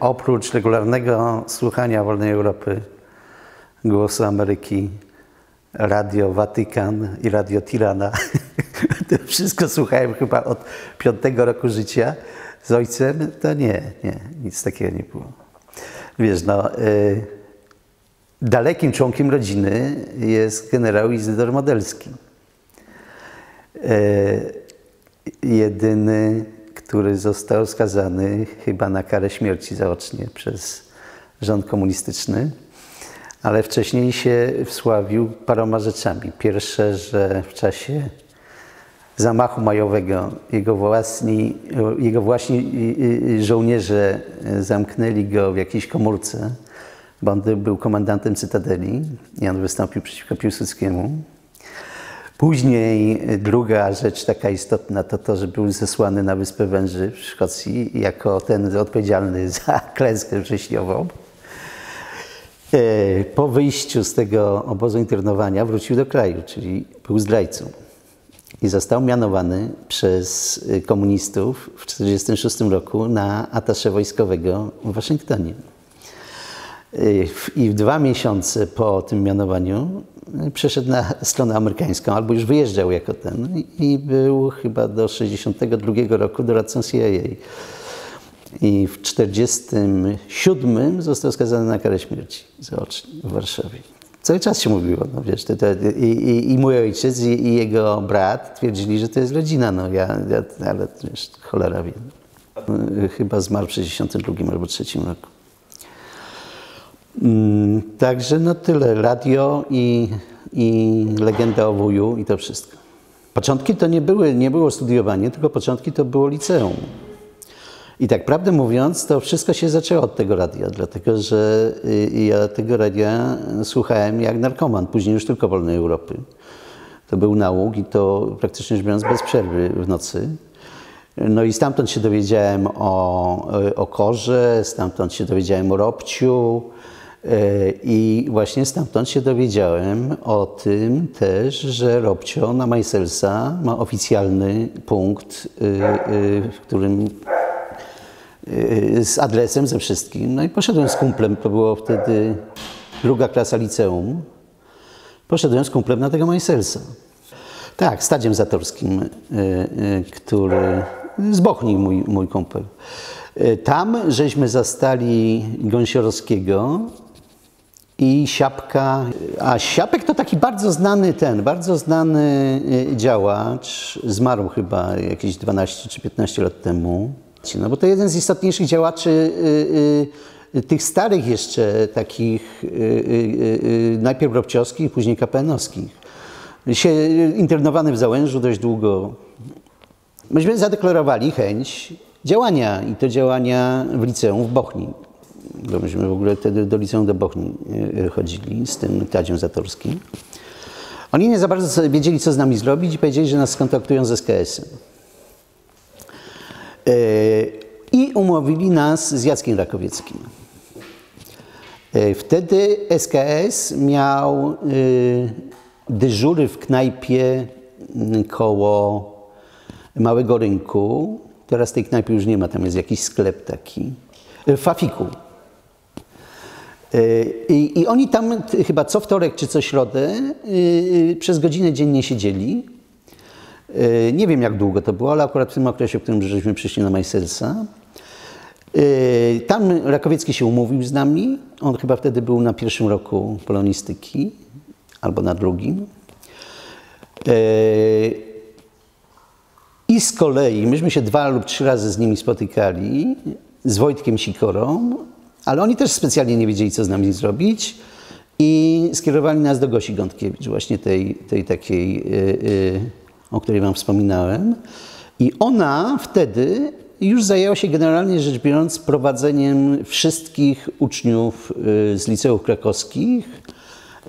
Oprócz regularnego słuchania Wolnej Europy, Głosu Ameryki, Radio Watykan i Radio Tirana, to wszystko słuchałem chyba od piątego roku życia z ojcem, to nie, nie, nic takiego nie było. Wiesz, no, y, dalekim członkiem rodziny jest generał Izydor Modelski. Y, jedyny, który został skazany chyba na karę śmierci zaocznie przez rząd komunistyczny, ale wcześniej się wsławił paroma rzeczami. Pierwsze, że w czasie zamachu majowego jego własni, jego właśnie żołnierze zamknęli go w jakiejś komórce, bo on był komandantem Cytadeli i on wystąpił przeciwko Piłsudskiemu. Później druga rzecz taka istotna to to, że był zesłany na Wyspę Węży w Szkocji jako ten odpowiedzialny za klęskę wrześniową. E, po wyjściu z tego obozu internowania wrócił do kraju, czyli był zdrajcą. I został mianowany przez komunistów w 1946 roku na atasze wojskowego w Waszyngtonie. E, I dwa miesiące po tym mianowaniu przeszedł na stronę amerykańską, albo już wyjeżdżał jako ten i był chyba do 1962 roku doradcą CIA. I w 1947 został skazany na karę śmierci zaocznie w Warszawie. Cały czas się mówiło, no wiesz, to, to, i, i, i, mój ojciec i, i, jego brat twierdzili, że to jest rodzina, no ja, ja ale wiesz, cholera wie. Chyba zmarł w 1962 albo 1963 roku. Mm, także no tyle. Radio i, i legenda o wuju i to wszystko. Początki to nie, były, nie było studiowanie, tylko początki to było liceum. I tak prawdę mówiąc, to wszystko się zaczęło od tego radia, dlatego że y, ja tego radia słuchałem jak narkoman, później już tylko Wolnej Europy. To był nauk i to praktycznie rzecz biorąc bez przerwy w nocy. No i stamtąd się dowiedziałem o, o korze, stamtąd się dowiedziałem o robciu, I właśnie stamtąd się dowiedziałem o tym też, że Robcio na Majselsa ma oficjalny punkt, e, e, w którym z adresem, ze wszystkim. No i poszedłem z kumplem, to było wtedy druga klasa liceum. Poszedłem z kumplem na tego Majselsa. Tak, stadziem zatorskim, który z Bochni mój, mój kumpel. Tam żeśmy zastali Gąsiorowskiego, i Siapka. A Siapek to taki bardzo znany ten, bardzo znany y, działacz. Zmarł chyba jakieś 12 czy 15 lat temu. No bo to jeden z istotniejszych działaczy y, y, tych starych jeszcze takich najpierw robciowskich, później kapenowskich. Się internowany w Załężu dość długo. Myśmy zadeklarowali chęć działania i to działania w liceum w Bochni bo myśmy w ogóle wtedy do liceum do Bochni e, chodzili z tym Tadziem Zatorskim. Oni nie za bardzo wiedzieli, co z nami zrobić i powiedzieli, że nas skontaktują z SKS-em. E, I umówili nas z Jackiem Rakowieckim. E, wtedy SKS miał dyżury w knajpie koło Małego Rynku. Teraz tej knajpy już nie ma, tam jest jakiś sklep taki. Fafiku. I, I, oni tam chyba co wtorek czy co środę yy, przez godzinę dziennie siedzieli. Nie wiem jak długo to było, ale akurat w tym okresie, w którym żeśmy przyszli na Majselsa. Tam Rakowiecki się umówił z nami. On chyba wtedy był na pierwszym roku polonistyki albo na drugim. I z kolei myśmy się dwa lub trzy razy z nimi spotykali z Wojtkiem Sikorą, ale oni też specjalnie nie wiedzieli, co z nami zrobić i skierowali nas do Gosi Gądkiewicz, właśnie tej, tej takiej, yy, yy, o której Wam wspominałem. I ona wtedy już zajęła się generalnie rzecz biorąc prowadzeniem wszystkich uczniów yy, z liceów krakowskich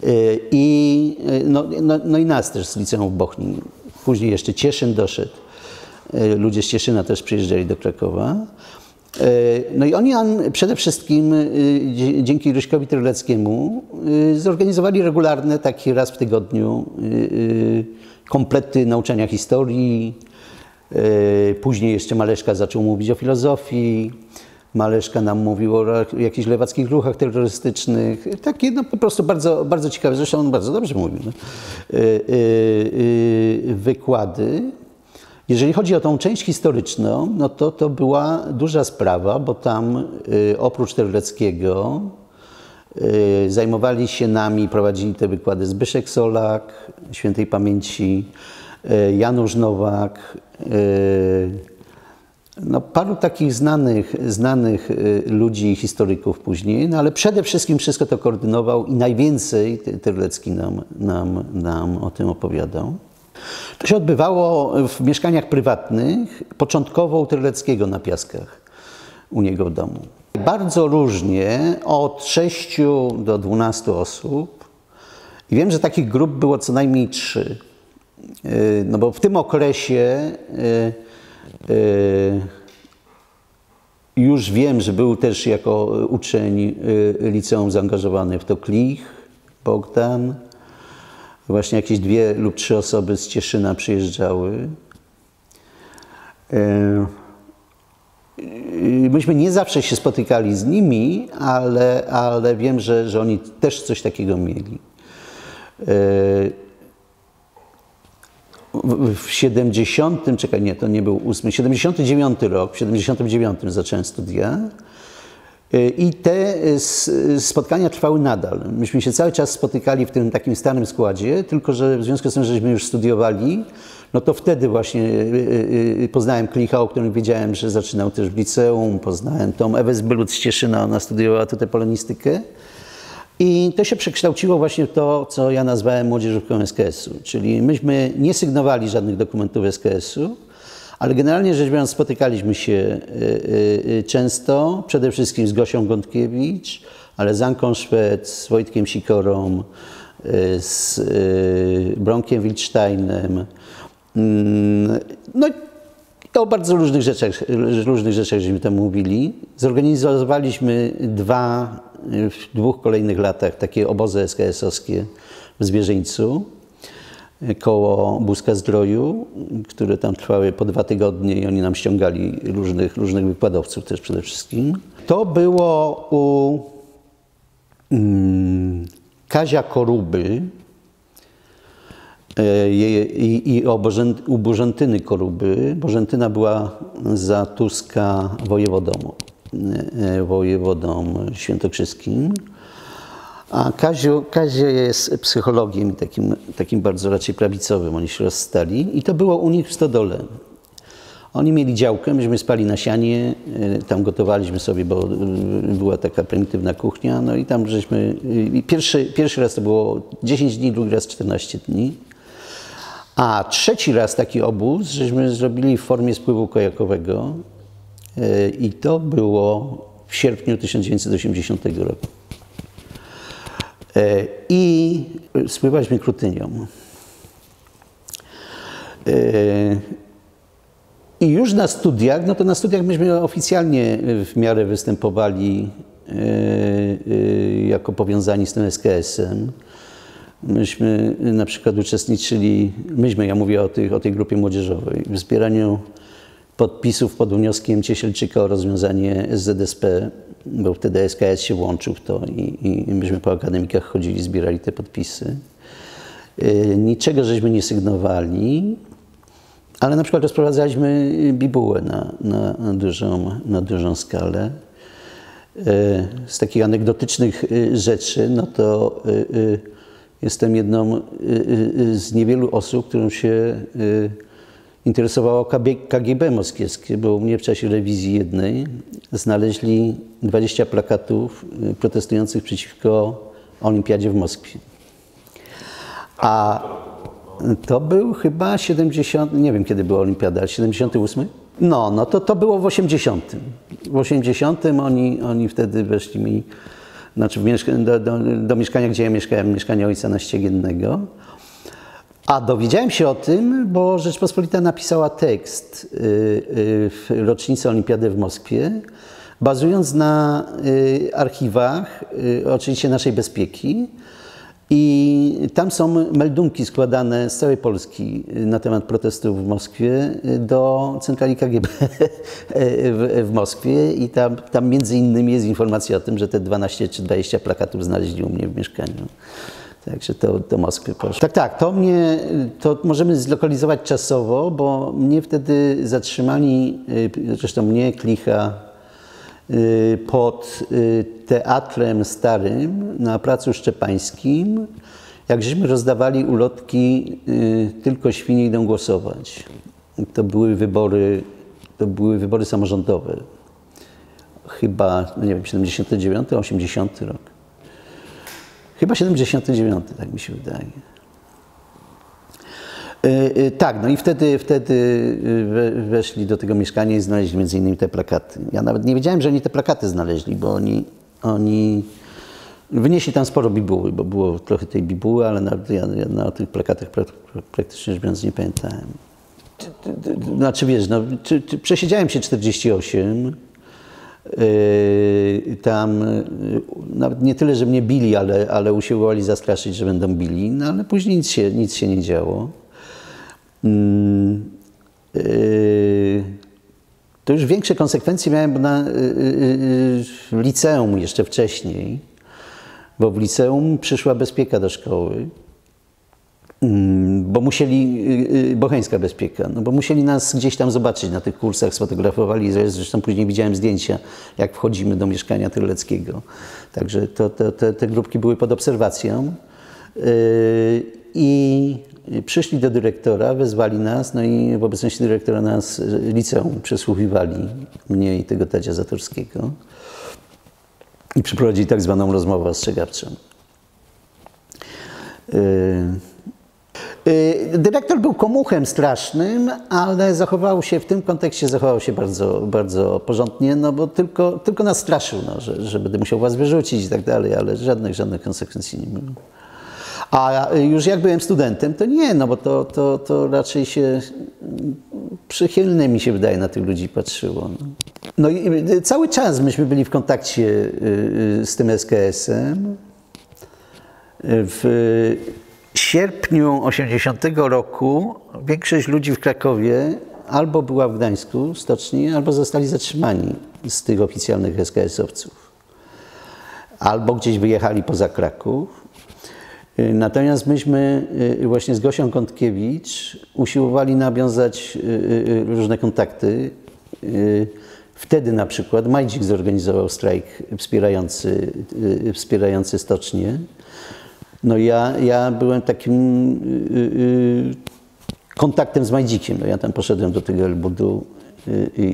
y, i, y, no, no, no, i nas też z liceum w Bochni. Później jeszcze Cieszyn doszedł. Y, ludzie z Cieszyna też przyjeżdżali do Krakowa. E, no i oni przede wszystkim e, dzięki Ryśkowi Terleckiemu e, zorganizowali regularne, taki raz w tygodniu, komplety nauczania historii. Później jeszcze Maleszka zaczął mówić o filozofii. Maleszka nam mówił o jakichś lewackich ruchach terrorystycznych. Takie no, po prostu bardzo, bardzo ciekawe, zresztą on bardzo dobrze mówił. No. Wykłady. Jeżeli chodzi o tą część historyczną, no to to była duża sprawa, bo tam oprócz Terleckiego zajmowali się nami, prowadzili te wykłady Zbyszek Solak, świętej pamięci, Janusz Nowak, no, paru takich znanych, znanych ludzi, historyków później, no ale przede wszystkim wszystko to koordynował i najwięcej Terlecki nam, nam, nam o tym opowiadał. To się odbywało w mieszkaniach prywatnych, początkowo u Terleckiego na Piaskach, u niego w domu. Bardzo różnie, od 6 do 12 osób. I wiem, że takich grup było co najmniej trzy. No bo w tym okresie już wiem, że był też jako uczeń liceum zaangażowany w to Klich, Bogdan. Właśnie jakieś dwie lub trzy osoby z Cieszyna przyjeżdżały. Myśmy nie zawsze się spotykali z nimi, ale, ale wiem, że, że oni też coś takiego mieli. W 70, czekaj, nie, to nie był 8, 79 rok, w 79 zacząłem studia. I te spotkania trwały nadal. Myśmy się cały czas spotykali w tym takim starym składzie, tylko że w związku z tym, żeśmy już studiowali, no to wtedy właśnie poznałem Klicha, o którym wiedziałem, że zaczynał też w liceum, poznałem tą Ewę Zbylut z Cieszyna, ona studiowała tutaj polonistykę. I to się przekształciło właśnie w to, co ja nazwałem młodzieżówką SKS-u. Czyli myśmy nie sygnowali żadnych dokumentów SKS-u, ale generalnie rzecz biorąc spotykaliśmy się często, przede wszystkim z Gosią Gądkiewicz, ale z Anką Szwed, z Wojtkiem Sikorą, z Bronkiem Wildsteinem. No i o bardzo różnych rzeczach, różnych rzeczach żeśmy tam mówili. Zorganizowaliśmy dwa, w dwóch kolejnych latach takie obozy SKS-owskie w Zwierzyńcu koło Buzka Zdroju, które tam trwały po dwa tygodnie i oni nam ściągali różnych, różnych wykładowców też przede wszystkim. To było u mm, Kazia Koruby i, i u Bożentyny Koruby. Bożentyna była za Tuska wojewodą, wojewodą świętokrzyskim. A Kazio, Kazio jest psychologiem takim, takim bardzo raczej prawicowym. Oni się rozstali i to było u nich w Stodole. Oni mieli działkę, myśmy spali na sianie, tam gotowaliśmy sobie, bo była taka prymitywna kuchnia, no i tam żeśmy, pierwszy, pierwszy raz to było 10 dni, drugi raz 14 dni. A trzeci raz taki obóz, żeśmy zrobili w formie spływu kajakowego i to było w sierpniu 1980 roku. I spływaliśmy Krutynią. I już na studiach, no to na studiach myśmy oficjalnie w miarę występowali jako powiązani z tym SKS-em. Myśmy na przykład uczestniczyli, myśmy, ja mówię o, tych, o tej grupie młodzieżowej, w zbieraniu podpisów pod wnioskiem Ciesielczyka o rozwiązanie ZSP, bo wtedy SKS się włączył w to i, i myśmy po akademikach chodzili, zbierali te podpisy. Niczego żeśmy nie sygnowali, ale na przykład rozprowadzaliśmy bibułę na, na, dużą, na dużą skalę. Z takich anegdotycznych rzeczy, no to jestem jedną z niewielu osób, którą się interesowało KGB moskiewskie, bo u mnie w czasie rewizji jednej znaleźli 20 plakatów protestujących przeciwko Olimpiadzie w Moskwie. A to był chyba 70, nie wiem kiedy była olimpiada, 78? No, no to to było w 80. W 80 oni, oni wtedy weszli mi, znaczy do, do, do, mieszkania, gdzie ja mieszkałem, mieszkanie ojca naściegiennego. A dowiedziałem się o tym, bo Rzeczpospolita napisała tekst w rocznicę Olimpiady w Moskwie, bazując na archiwach, oczywiście naszej bezpieki, I tam są meldunki składane z całej Polski na temat protestów w Moskwie do centrali KGB w, w Moskwie i tam, tam między innymi jest informacja o tym, że te 12 czy 20 plakatów znaleźli u mnie w mieszkaniu. Także to do Moskwy poszło. Tak, tak, to mnie, to możemy zlokalizować czasowo, bo mnie wtedy zatrzymali, y, zresztą mnie, Klicha, y, pod y, Teatrem Starym na Placu Szczepańskim, jak żeśmy rozdawali ulotki Tylko świnie idą głosować. To były wybory, to były wybory samorządowe. Chyba, no nie wiem, 79, 80 rok. Chyba 79, tak mi się wydaje. Yy, tak, no i wtedy, wtedy weszli do tego mieszkania i znaleźli między innymi te plakaty. Ja nawet nie wiedziałem, że oni te plakaty znaleźli, bo oni, oni wynieśli tam sporo bibuły, bo było trochę tej bibuły, ale nawet ja, ja na tych plakatach praktycznie rzecz biorąc nie pamiętałem. Znaczy wiesz, no, czy, czy, przesiedziałem się 48, Yy, tam yy, nawet nie tyle, że mnie bili, ale, ale usiłowali zastraszyć, że będą bili, no ale później nic się, nic się nie działo. Mm, yy, to już większe konsekwencje miałem na, w liceum jeszcze wcześniej, bo w liceum przyszła bezpieka do szkoły. Mm, bo musieli, y, y, bocheńska bezpieka, no bo musieli nas gdzieś tam zobaczyć na tych kursach, sfotografowali, zresztą później widziałem zdjęcia, jak wchodzimy do mieszkania Tyleckiego. Także to, to, te, te grupki były pod obserwacją. Y, I przyszli do dyrektora, wezwali nas, no i w obecności dyrektora nas liceum przesłuchiwali, mnie i tego Tadzia Zatorskiego. I przeprowadzili tak zwaną rozmowę ostrzegawczą. Dyrektor był komuchem strasznym, ale zachował się w tym kontekście zachował się bardzo, bardzo porządnie, no bo tylko, tylko nas straszył, no, że, że będę musiał was wyrzucić i tak dalej, ale żadnych, żadnych konsekwencji nie było. A już jak byłem studentem, to nie, no bo to, to, to raczej się przychylne mi się wydaje na tych ludzi patrzyło. No, no i cały czas myśmy byli w kontakcie y, y, z tym SKS-em. W, sierpniu 80 roku większość ludzi w Krakowie albo była w Gdańsku, stoczni, albo zostali zatrzymani z tych oficjalnych SKS-owców. Albo gdzieś wyjechali poza Kraków. Natomiast myśmy y, właśnie z Gosią Kątkiewicz usiłowali nawiązać y, y, różne kontakty. Wtedy na przykład Majdzik zorganizował strajk wspierający, wspierający stocznie. No ja, ja byłem takim yy, kontaktem z Majdzikiem. No ja tam poszedłem do tego Elbudu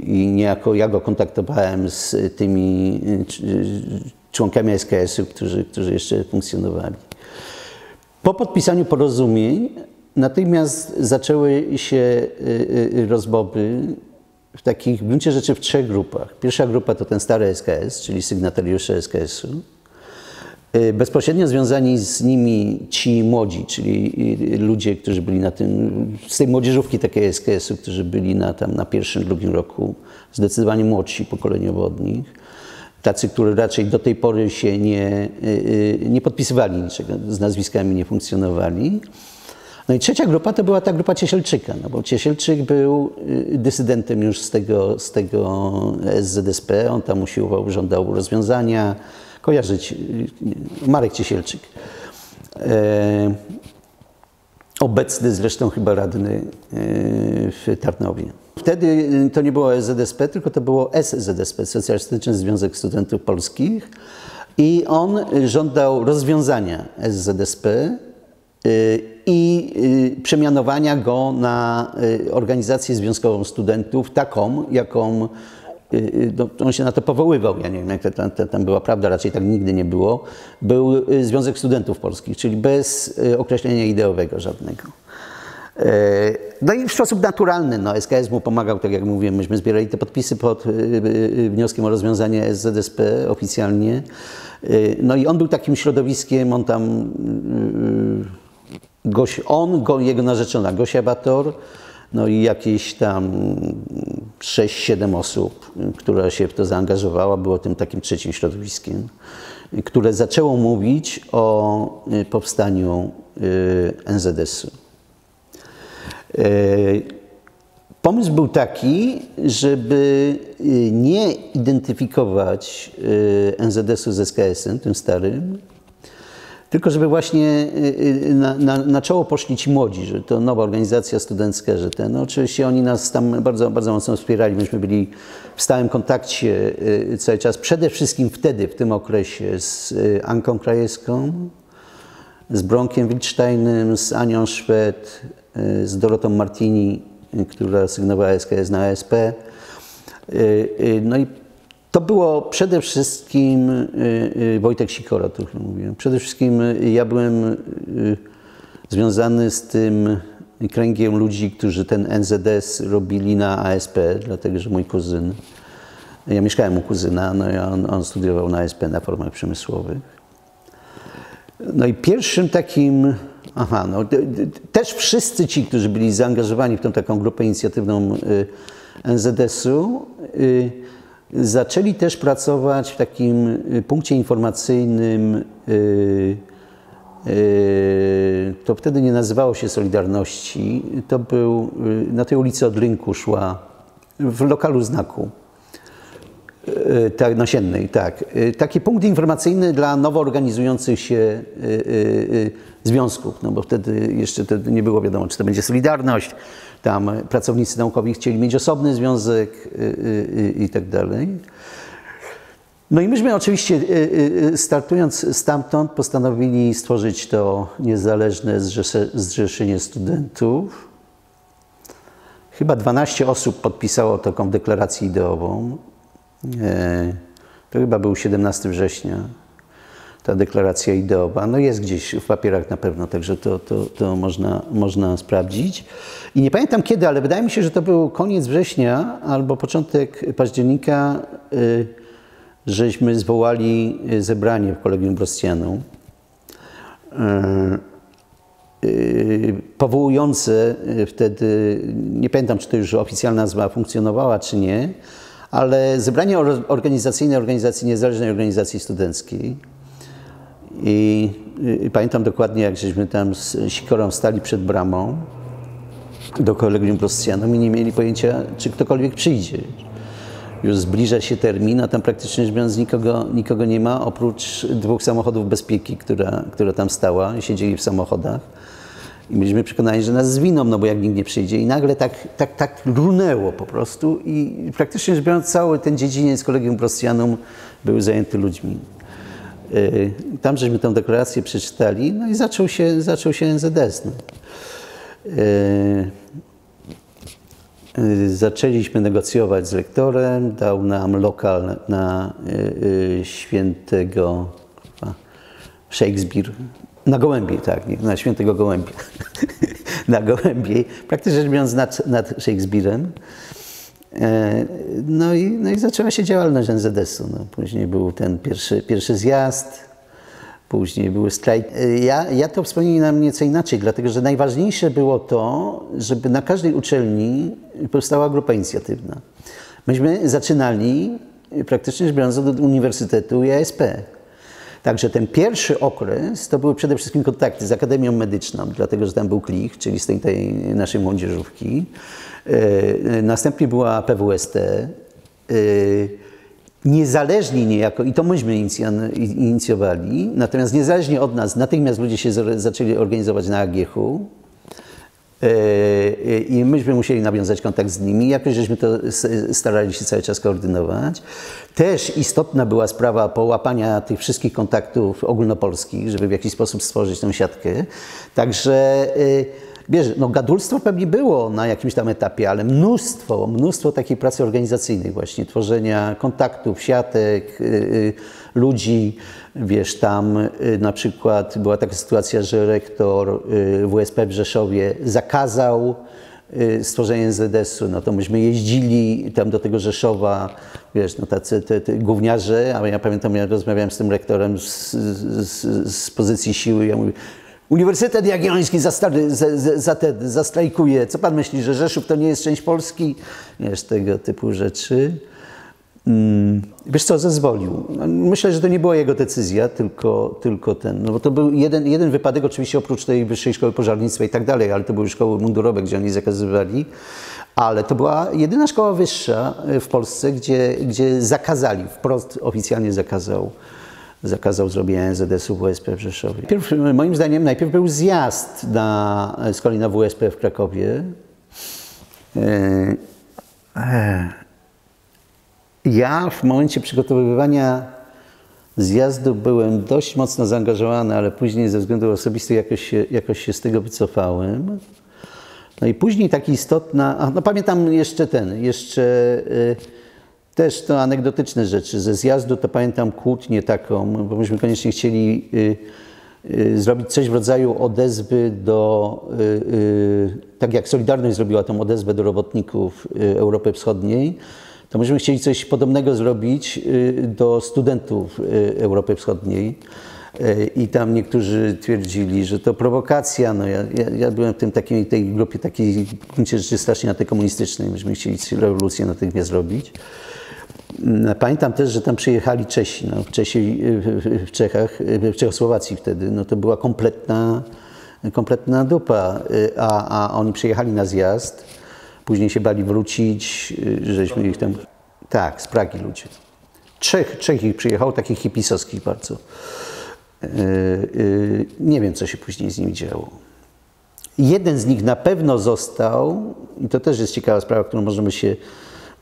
i niejako ja go kontaktowałem z tymi członkami SKS-u, którzy, którzy jeszcze funkcjonowali. Po podpisaniu porozumień natychmiast zaczęły się rozmowy w takich, w gruncie rzeczy w trzech grupach. Pierwsza grupa to ten stary SKS, czyli sygnatariusze SKS-u. Y, bezpośrednio związani z nimi ci młodzi, czyli y, ludzie, którzy byli na tym, z tej młodzieżówki takiej SKS-u, którzy byli na, tam na pierwszym, drugim roku, zdecydowanie młodsi pokoleniowo od nich. Tacy, którzy raczej do tej pory się nie, y, nie podpisywali niczego, z nazwiskami nie funkcjonowali. No i trzecia grupa to była ta grupa Ciesielczyka, no bo Ciesielczyk był dysydentem już z tego, z tego SZSP, on tam usiłował, żądał rozwiązania, kojarzyć. Marek Ciesielczyk. E, obecny zresztą chyba radny e, w Tarnowie. Wtedy to nie było SZSP, tylko to było SZSP, Socjalistyczny Związek Studentów Polskich. I on żądał rozwiązania SZSP e, i przemianowania go na organizację związkową studentów, taką, jaką no, on się na to powoływał, ja nie wiem jak to, tam była prawda, raczej tak nigdy nie było, był y, Związek Studentów Polskich, czyli bez określenia ideowego żadnego. No i w sposób naturalny, no, SKS mu pomagał, tak jak mówiłem, myśmy zbierali te podpisy pod wnioskiem o rozwiązanie SZSP oficjalnie. No i on był takim środowiskiem, on tam, on, go, jego narzeczona Gosia Bator, no i jakieś tam 6-7 osób, która się w to zaangażowała, było tym takim trzecim środowiskiem. które zaczęło mówić o powstaniu NZS-u. Pomysł był taki, żeby nie identyfikować NZS-u z SKS-em, tym starym, tylko żeby właśnie y, y, na, na, na, czoło poszli ci młodzi, że to nowa organizacja studencka, że ten, no oczywiście oni nas tam bardzo, bardzo mocno wspierali, myśmy byli w stałym kontakcie y, cały czas, przede wszystkim wtedy, w tym okresie z Anką Krajewską, z Bronkiem Wilcztajnem, z Anią Szwed, z Dorotą Martini, która sygnowała SKS na ASP. No i to było przede wszystkim y, y, Wojtek Sikora, tu mówiłem. Przede wszystkim y, ja byłem związany z tym kręgiem ludzi, którzy ten NZS robili na ASP, dlatego że mój kuzyn, ja mieszkałem u kuzyna, no i on, on studiował na ASP na formach przemysłowych. No i pierwszym takim, aha, no też wszyscy ci, którzy byli zaangażowani w tą taką grupę inicjatywną NZS-u, Zaczęli też pracować w takim y, punkcie informacyjnym, y, y, to wtedy nie nazywało się Solidarności, to był, na tej ulicy od rynku szła, w lokalu znaku, tak, nasiennej, tak. Taki punkt informacyjny dla nowo organizujących się związków, no bo wtedy jeszcze nie było wiadomo, czy to będzie Solidarność, tam pracownicy naukowi chcieli mieć osobny związek y, y, y, i tak dalej. No i myśmy oczywiście startując stamtąd postanowili stworzyć to niezależne zrzeszenie studentów. Chyba 12 osób podpisało taką deklarację ideową. E, to chyba był 17 września ta deklaracja ideowa. No jest gdzieś w papierach na pewno, także to, to, to można, można sprawdzić. I nie pamiętam kiedy, ale wydaje mi się, że to był koniec września albo początek października, y, żeśmy zwołali zebranie w Kolegium Brostianu. Y, y, powołujące wtedy, nie pamiętam czy to już oficjalna nazwa funkcjonowała czy nie, ale zebranie organizacyjne organizacji niezależnej organizacji studenckiej i, I, pamiętam dokładnie, jak żeśmy tam z Sikorą stali przed bramą do Kolegium Prostianum i nie mieli pojęcia, czy ktokolwiek przyjdzie. Już zbliża się termin, a tam praktycznie rzecz biorąc nikogo, nikogo nie ma, oprócz dwóch samochodów bezpieki, która, która tam stała i siedzieli w samochodach. I byliśmy przekonani, że nas zwiną, no bo jak nikt nie przyjdzie. I nagle tak, tak, tak runęło po prostu i praktycznie rzecz biorąc cały ten dziedziniec Kolegium Prostianum był zajęty ludźmi. Y, tam żeśmy tę deklarację przeczytali, no i zaczął się, zaczął się NZS. No. Y, y, zaczęliśmy negocjować z rektorem, dał nam lokal na świętego Shakespeare, na Gołębie, tak, na świętego Gołębia, na Gołębiej, praktycznie rzecz biorąc nad, nad Shakespeare'em. E, no i, no i zaczęła się działalność NZS-u. No, później był ten pierwszy, pierwszy zjazd, później były strajki. E, ja, ja to wspomniałem nieco inaczej, dlatego że najważniejsze było to, żeby na każdej uczelni powstała grupa inicjatywna. Myśmy zaczynali praktycznie rzecz biorąc od Uniwersytetu i ASP. Także ten pierwszy okres to były przede wszystkim kontakty z Akademią Medyczną, dlatego że tam był KLICH, czyli z tej, tej naszej młodzieżówki. E, następnie była PWST. E, niezależnie niejako, i to myśmy inicjowali, natomiast niezależnie od nas, natychmiast ludzie się zaczęli organizować na AGH. E, I myśmy musieli nawiązać kontakt z nimi. Jakoś żeśmy to starali się cały czas koordynować. Też istotna była sprawa połapania tych wszystkich kontaktów ogólnopolskich, żeby w jakiś sposób stworzyć tę siatkę. Także Wiesz, no gadulstwo pewnie było na jakimś tam etapie, ale mnóstwo, mnóstwo takiej pracy organizacyjnej właśnie, tworzenia kontaktów, siatek, yy, ludzi. Wiesz, tam yy, na przykład była taka sytuacja, że rektor yy, WSP w Rzeszowie zakazał y, stworzenie NZS-u, no to myśmy jeździli tam do tego Rzeszowa, wiesz, no tacy te, te gówniarze, a ja pamiętam, ja rozmawiałem z tym rektorem z, z, z pozycji siły, ja mówię, Uniwersytet Jagielloński zastrajkuje. Co pan myśli, że Rzeszów to nie jest część Polski? Wiesz, tego typu rzeczy. Mm, wiesz co, zezwolił. Myślę, że to nie była jego decyzja, tylko, tylko ten. No bo to był jeden, jeden wypadek, oczywiście oprócz tej Wyższej Szkoły Pożarnictwa i tak dalej, ale to były szkoły mundurowe, gdzie oni zakazywali. Ale to była jedyna szkoła wyższa w Polsce, gdzie, gdzie zakazali, wprost oficjalnie zakazał, zakazał zrobienia NZS-u WSP w Rzeszowie. Pierw, moim zdaniem najpierw był zjazd na, z kolei na WSP w Krakowie. E, e, ja w momencie przygotowywania zjazdu byłem dość mocno zaangażowany, ale później ze względu osobistych jakoś się, jakoś się z tego wycofałem. No i później taki istotna, no pamiętam jeszcze ten, jeszcze y, też to anegdotyczne rzeczy. Ze zjazdu to pamiętam kłótnię taką, bo myśmy koniecznie chcieli y, y, zrobić coś w rodzaju odezwy do, y, y, tak jak Solidarność zrobiła tą odezwę do robotników y, Europy Wschodniej, to myśmy chcieli coś podobnego zrobić y, do studentów Europy Wschodniej. I tam niektórzy twierdzili, że to prowokacja. No ja, ja, ja byłem w tym takiej, tej grupie takiej w gruncie rzeczy strasznie antykomunistycznej. Myśmy chcieli rewolucję natychmiast zrobić. Mm, Pamiętam też, że tam przyjechali Czesi. No, Czesi w Czechach, w Czechosłowacji wtedy, no to była kompletna, kompletna dupa. A, a oni przyjechali na zjazd. Później się bali wrócić, żeśmy ich tam... Tak, z Pragi ludzie. Trzech, trzech ich przyjechało, takich hipisowskich bardzo. Nie wiem, co się później z nimi działo. Jeden z nich na pewno został, i to też jest ciekawa sprawa, którą możemy się,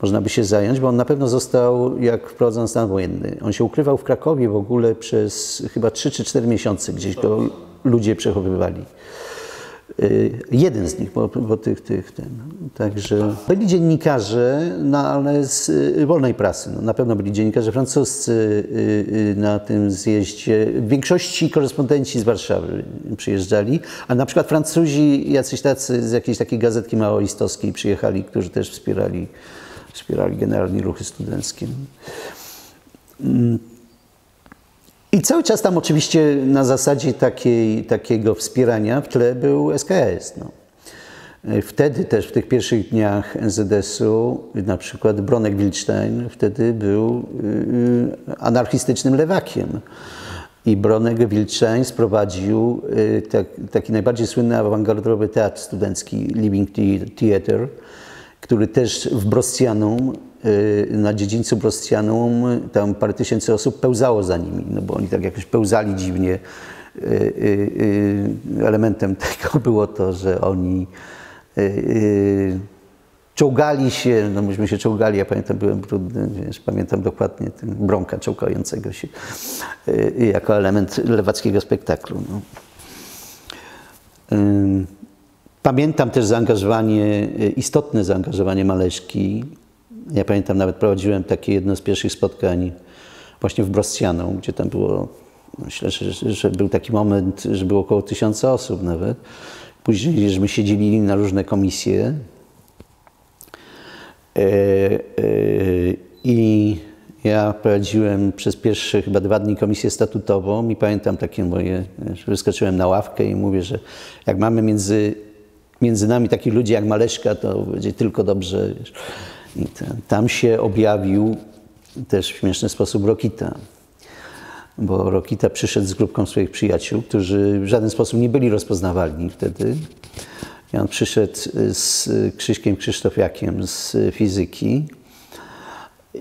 można by się zająć, bo on na pewno został, jak wprowadzono stan wojenny. On się ukrywał w Krakowie w ogóle przez chyba 3 czy 4 miesiące, gdzieś go ludzie przechowywali. Jeden z nich, bo, bo tych, tych, ten. Także byli dziennikarze, no ale z wolnej prasy. No, na pewno byli dziennikarze francuscy na tym zjeździe. W większości korespondenci z Warszawy przyjeżdżali, a na przykład Francuzi, jacyś tacy z jakiejś takiej gazetki maoistowskiej przyjechali, którzy też wspierali, wspierali generalnie ruchy studenckie. I cały czas tam oczywiście na zasadzie takiej, takiego wspierania w tle był SKS. No. Wtedy też w tych pierwszych dniach NZS-u na przykład Bronek Wilstein wtedy był y, anarchistycznym lewakiem. I Bronek Wilstein sprowadził y, tak, taki najbardziej słynny awangardowy teatr studencki Living Theatre, który też w Broscianum na dziedzińcu Broscianum tam parę tysięcy osób pełzało za nimi, no bo oni tak jakoś pełzali dziwnie. Elementem tego było to, że oni czołgali się, no myśmy się czołgali, ja pamiętam, byłem brudny, wiesz, pamiętam dokładnie ten brąka czołgającego się jako element lewackiego spektaklu. No. Pamiętam też zaangażowanie, istotne zaangażowanie Maleszki. Ja pamiętam, nawet prowadziłem takie jedno z pierwszych spotkań właśnie w Broscianą, gdzie tam było, myślę, że, że był taki moment, że było około tysiąca osób nawet. Później, żeśmy siedzieli na różne komisje. E, e, I ja prowadziłem przez pierwsze chyba dwa dni komisję statutową i pamiętam takie moje, wyskoczyłem na ławkę i mówię, że jak mamy między, między nami takich ludzi jak Maleszka, to będzie tylko dobrze. I ten, tam się objawił też w śmieszny sposób Rokita. Bo Rokita przyszedł z grupką swoich przyjaciół, którzy w żaden sposób nie byli rozpoznawalni wtedy. I on przyszedł z Krzyśkiem Krzysztofiakiem z fizyki.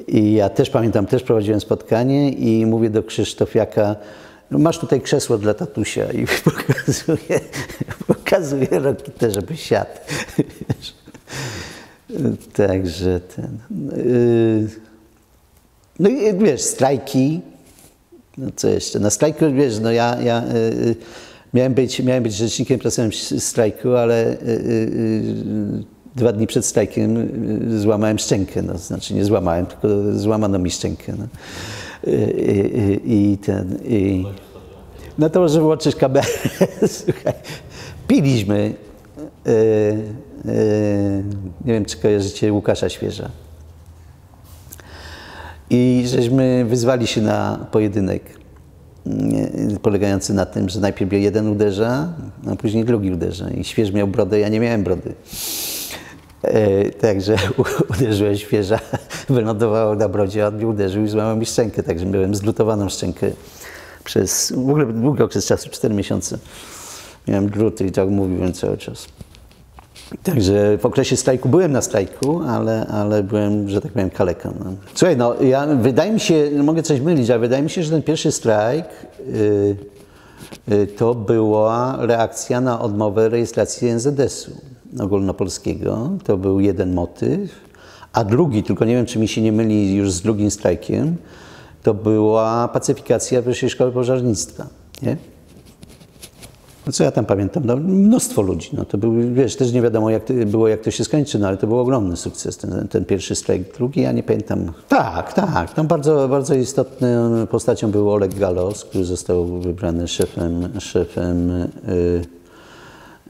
I ja też pamiętam, też prowadziłem spotkanie i mówię do Krzysztofiaka, no masz tutaj krzesło dla tatusia i pokazuję, pokazuję Rokitę, żeby siadł. Także ten. No i wiesz, strajki. No co jeszcze? Na strajku, wiesz, no ja, ja miałem, być, miałem być rzecznikiem prasowym strajku, ale dwa dni przed strajkiem złamałem szczękę. No, znaczy nie złamałem, tylko złamano mi szczękę. No. I, ten. I, no to może włączyć kamerę. Słuchaj, piliśmy. Nie wiem, czy kojarzycie Łukasza Świeża. I żeśmy wyzwali się na pojedynek polegający na tym, że najpierw jeden uderza, a później drugi uderza. I Śwież miał brodę, ja nie miałem brody. E, także uderzyłem świeża, wylądowało na brodzie, a mnie uderzył i złamał mi szczękę, także miałem zlutowaną szczękę przez w ogóle długi okres czasu, 4 miesiące. Miałem druty i tak mówiłem cały czas. Także w okresie strajku byłem na strajku, ale, ale byłem, że tak powiem, kaleką. No. Słuchaj, no ja, wydaje mi się, no mogę coś mylić, ale wydaje mi się, że ten pierwszy strajk y, y, to była reakcja na odmowę rejestracji NZS-u ogólnopolskiego. To był jeden motyw. A drugi, tylko nie wiem, czy mi się nie myli już z drugim strajkiem, to była pacyfikacja Wyższej Szkoły Pożarnictwa. Nie? No co ja tam pamiętam? No, mnóstwo ludzi. No, to był, wiesz, też nie wiadomo jak to, było, jak to się skończy, no, ale to był ogromny sukces, ten, ten pierwszy strajk. Drugi, ja nie pamiętam. Tak, tak. Tam bardzo, bardzo istotną postacią był Oleg Galos, który został wybrany szefem, szefem yy,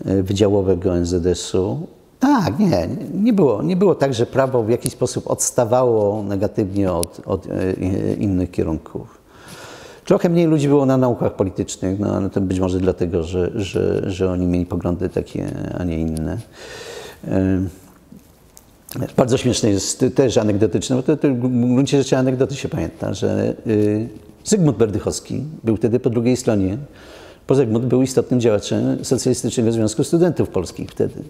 wydziałowego NZS-u. Tak, nie, nie było, nie było tak, że prawo w jakiś sposób odstawało negatywnie od, od yy, innych kierunków. Trochę mniej ludzi było na naukach politycznych, no ale to być może dlatego, że, że, że oni mieli poglądy takie, a nie inne. Bardzo śmieszne jest też anegdotyczne, bo to, to w gruncie rzeczy anegdoty się pamięta, że y, Zygmunt Berdychowski był wtedy po drugiej stronie, bo Zygmunt był istotnym działaczem Socjalistycznego Związku Studentów Polskich wtedy.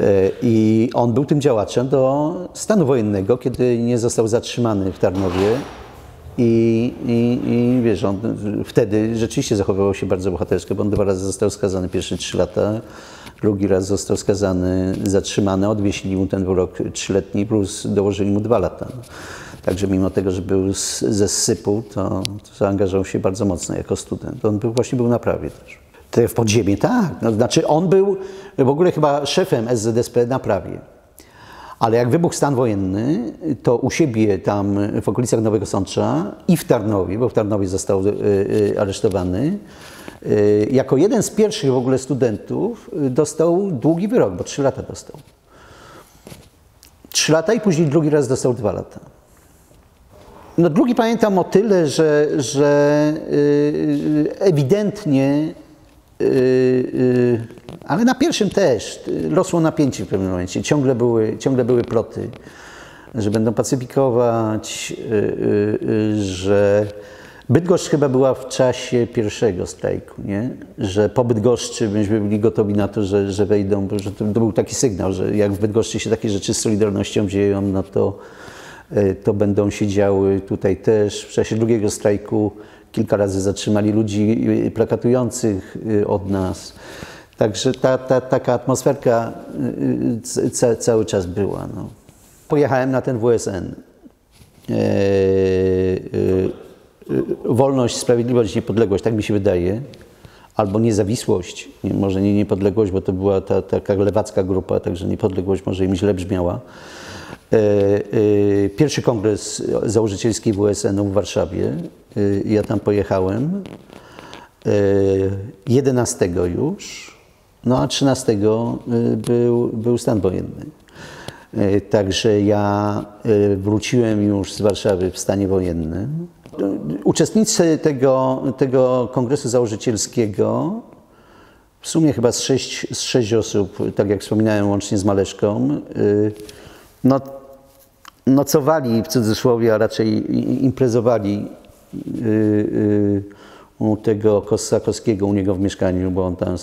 E, I on był tym działaczem do stanu wojennego, kiedy nie został zatrzymany w Tarnowie i, i, I wiesz, on wtedy rzeczywiście zachowywał się bardzo bohatersko, bo on dwa razy został skazany pierwsze trzy lata, drugi raz został skazany, zatrzymany, odwiesili mu ten wyrok trzyletni, plus dołożyli mu dwa lata. Także mimo tego, że był z, ze sypu, to, to zaangażował się bardzo mocno jako student. On był, właśnie był na prawie też. W podziemie, tak. No, znaczy on był w ogóle chyba szefem SZSP na prawie. Ale jak wybuchł stan wojenny, to u siebie tam w okolicach Nowego Sącza i w Tarnowie, bo w Tarnowie został y, y, aresztowany, y, jako jeden z pierwszych w ogóle studentów dostał długi wyrok, bo trzy lata dostał. Trzy lata i później drugi raz dostał dwa lata. No drugi pamiętam o tyle, że, że ewidentnie ale na pierwszym też rosło napięcie w pewnym momencie. Ciągle były, ciągle były ploty, że będą pacyfikować, y, y, y, że Bydgoszcz chyba była w czasie pierwszego strajku, nie? że po Bydgoszczy myśmy byli gotowi na to, że, że wejdą, że to, był taki sygnał, że jak w Bydgoszczy się takie rzeczy z Solidarnością dzieją, no to, to będą się działy tutaj też. W czasie drugiego strajku kilka razy zatrzymali ludzi plakatujących od nas. Także ta, ta, taka atmosferka y, y, ca, cały czas była. No. Pojechałem na ten WSN. E, e, wolność, sprawiedliwość, niepodległość, tak mi się wydaje. Albo niezawisłość, nie, może nie niepodległość, bo to była ta taka lewacka grupa, także niepodległość może im źle brzmiała. E, e, pierwszy kongres założycielski WSN-u w Warszawie. E, ja tam pojechałem. 11 już no a 13 y, był, był stan wojenny. Także ja wróciłem już z Warszawy w stanie wojennym. Uczestnicy tego, tego kongresu założycielskiego, w sumie chyba z sześć, z sześć osób, tak jak wspominałem, łącznie z Maleszką, no, nocowali w cudzysłowie, a raczej imprezowali u tego Kosakowskiego, u niego w mieszkaniu, bo on tam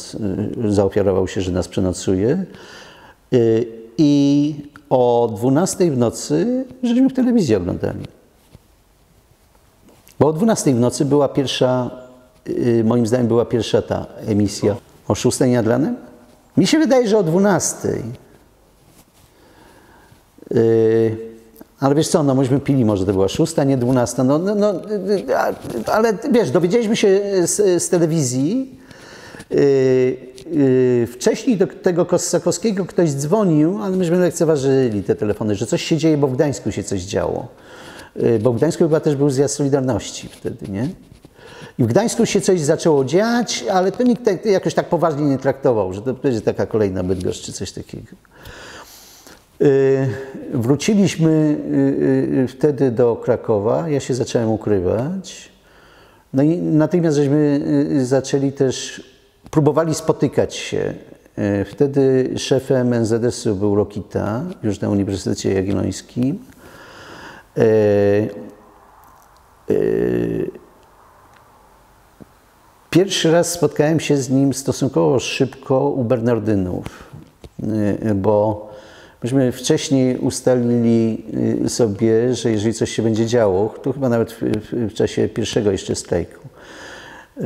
y, zaofiarował się, że nas przenocuje. Y, I o 12 w nocy żeśmy w telewizji oglądali. Bo o 12 w nocy była pierwsza, y, moim zdaniem była pierwsza ta emisja. O 6 nad ranem? Mi się wydaje, że o 12. Ale wiesz co, no myśmy pili, może to była szósta, nie dwunasta, no, no, no ale wiesz, dowiedzieliśmy się z, z telewizji, yy, yy, wcześniej do tego Kosakowskiego ktoś dzwonił, ale myśmy lekceważyli te telefony, że coś się dzieje, bo w Gdańsku się coś działo. Yy, bo w Gdańsku chyba też był zjazd Solidarności wtedy, nie? I w Gdańsku się coś zaczęło dziać, ale to nikt tak, jakoś tak poważnie nie traktował, że to będzie taka kolejna Bydgoszcz czy coś takiego. Y, wróciliśmy y, y, wtedy do Krakowa. Ja się zacząłem ukrywać. No i natychmiast żeśmy zaczęli też, próbowali spotykać się Wtedy szefem NZS-u był Rokita, już na Uniwersytecie Jagiellońskim. Pierwszy raz spotkałem się z nim stosunkowo szybko u Bernardynów, bo myśmy wcześniej ustalili y, sobie, że jeżeli coś się będzie działo, to chyba nawet w, w, w czasie pierwszego jeszcze strajku, y,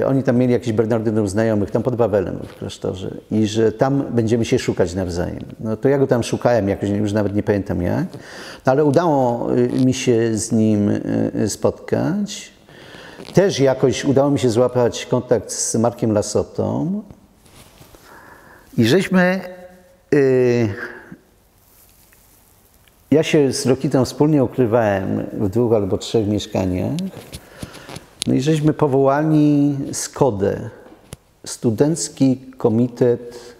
y, oni tam mieli jakichś Bernardynów znajomych, tam pod Wawelem w klasztorze i że tam będziemy się szukać nawzajem. No to ja go tam szukałem jakoś, już nawet nie pamiętam jak, no ale udało mi się z nim spotkać. Też jakoś udało mi się złapać kontakt z Markiem Lasotą i żeśmy. Y, ja się z Rokitą wspólnie ukrywałem w dwóch albo trzech mieszkaniach. No i żeśmy powołali SKODę, Studencki Komitet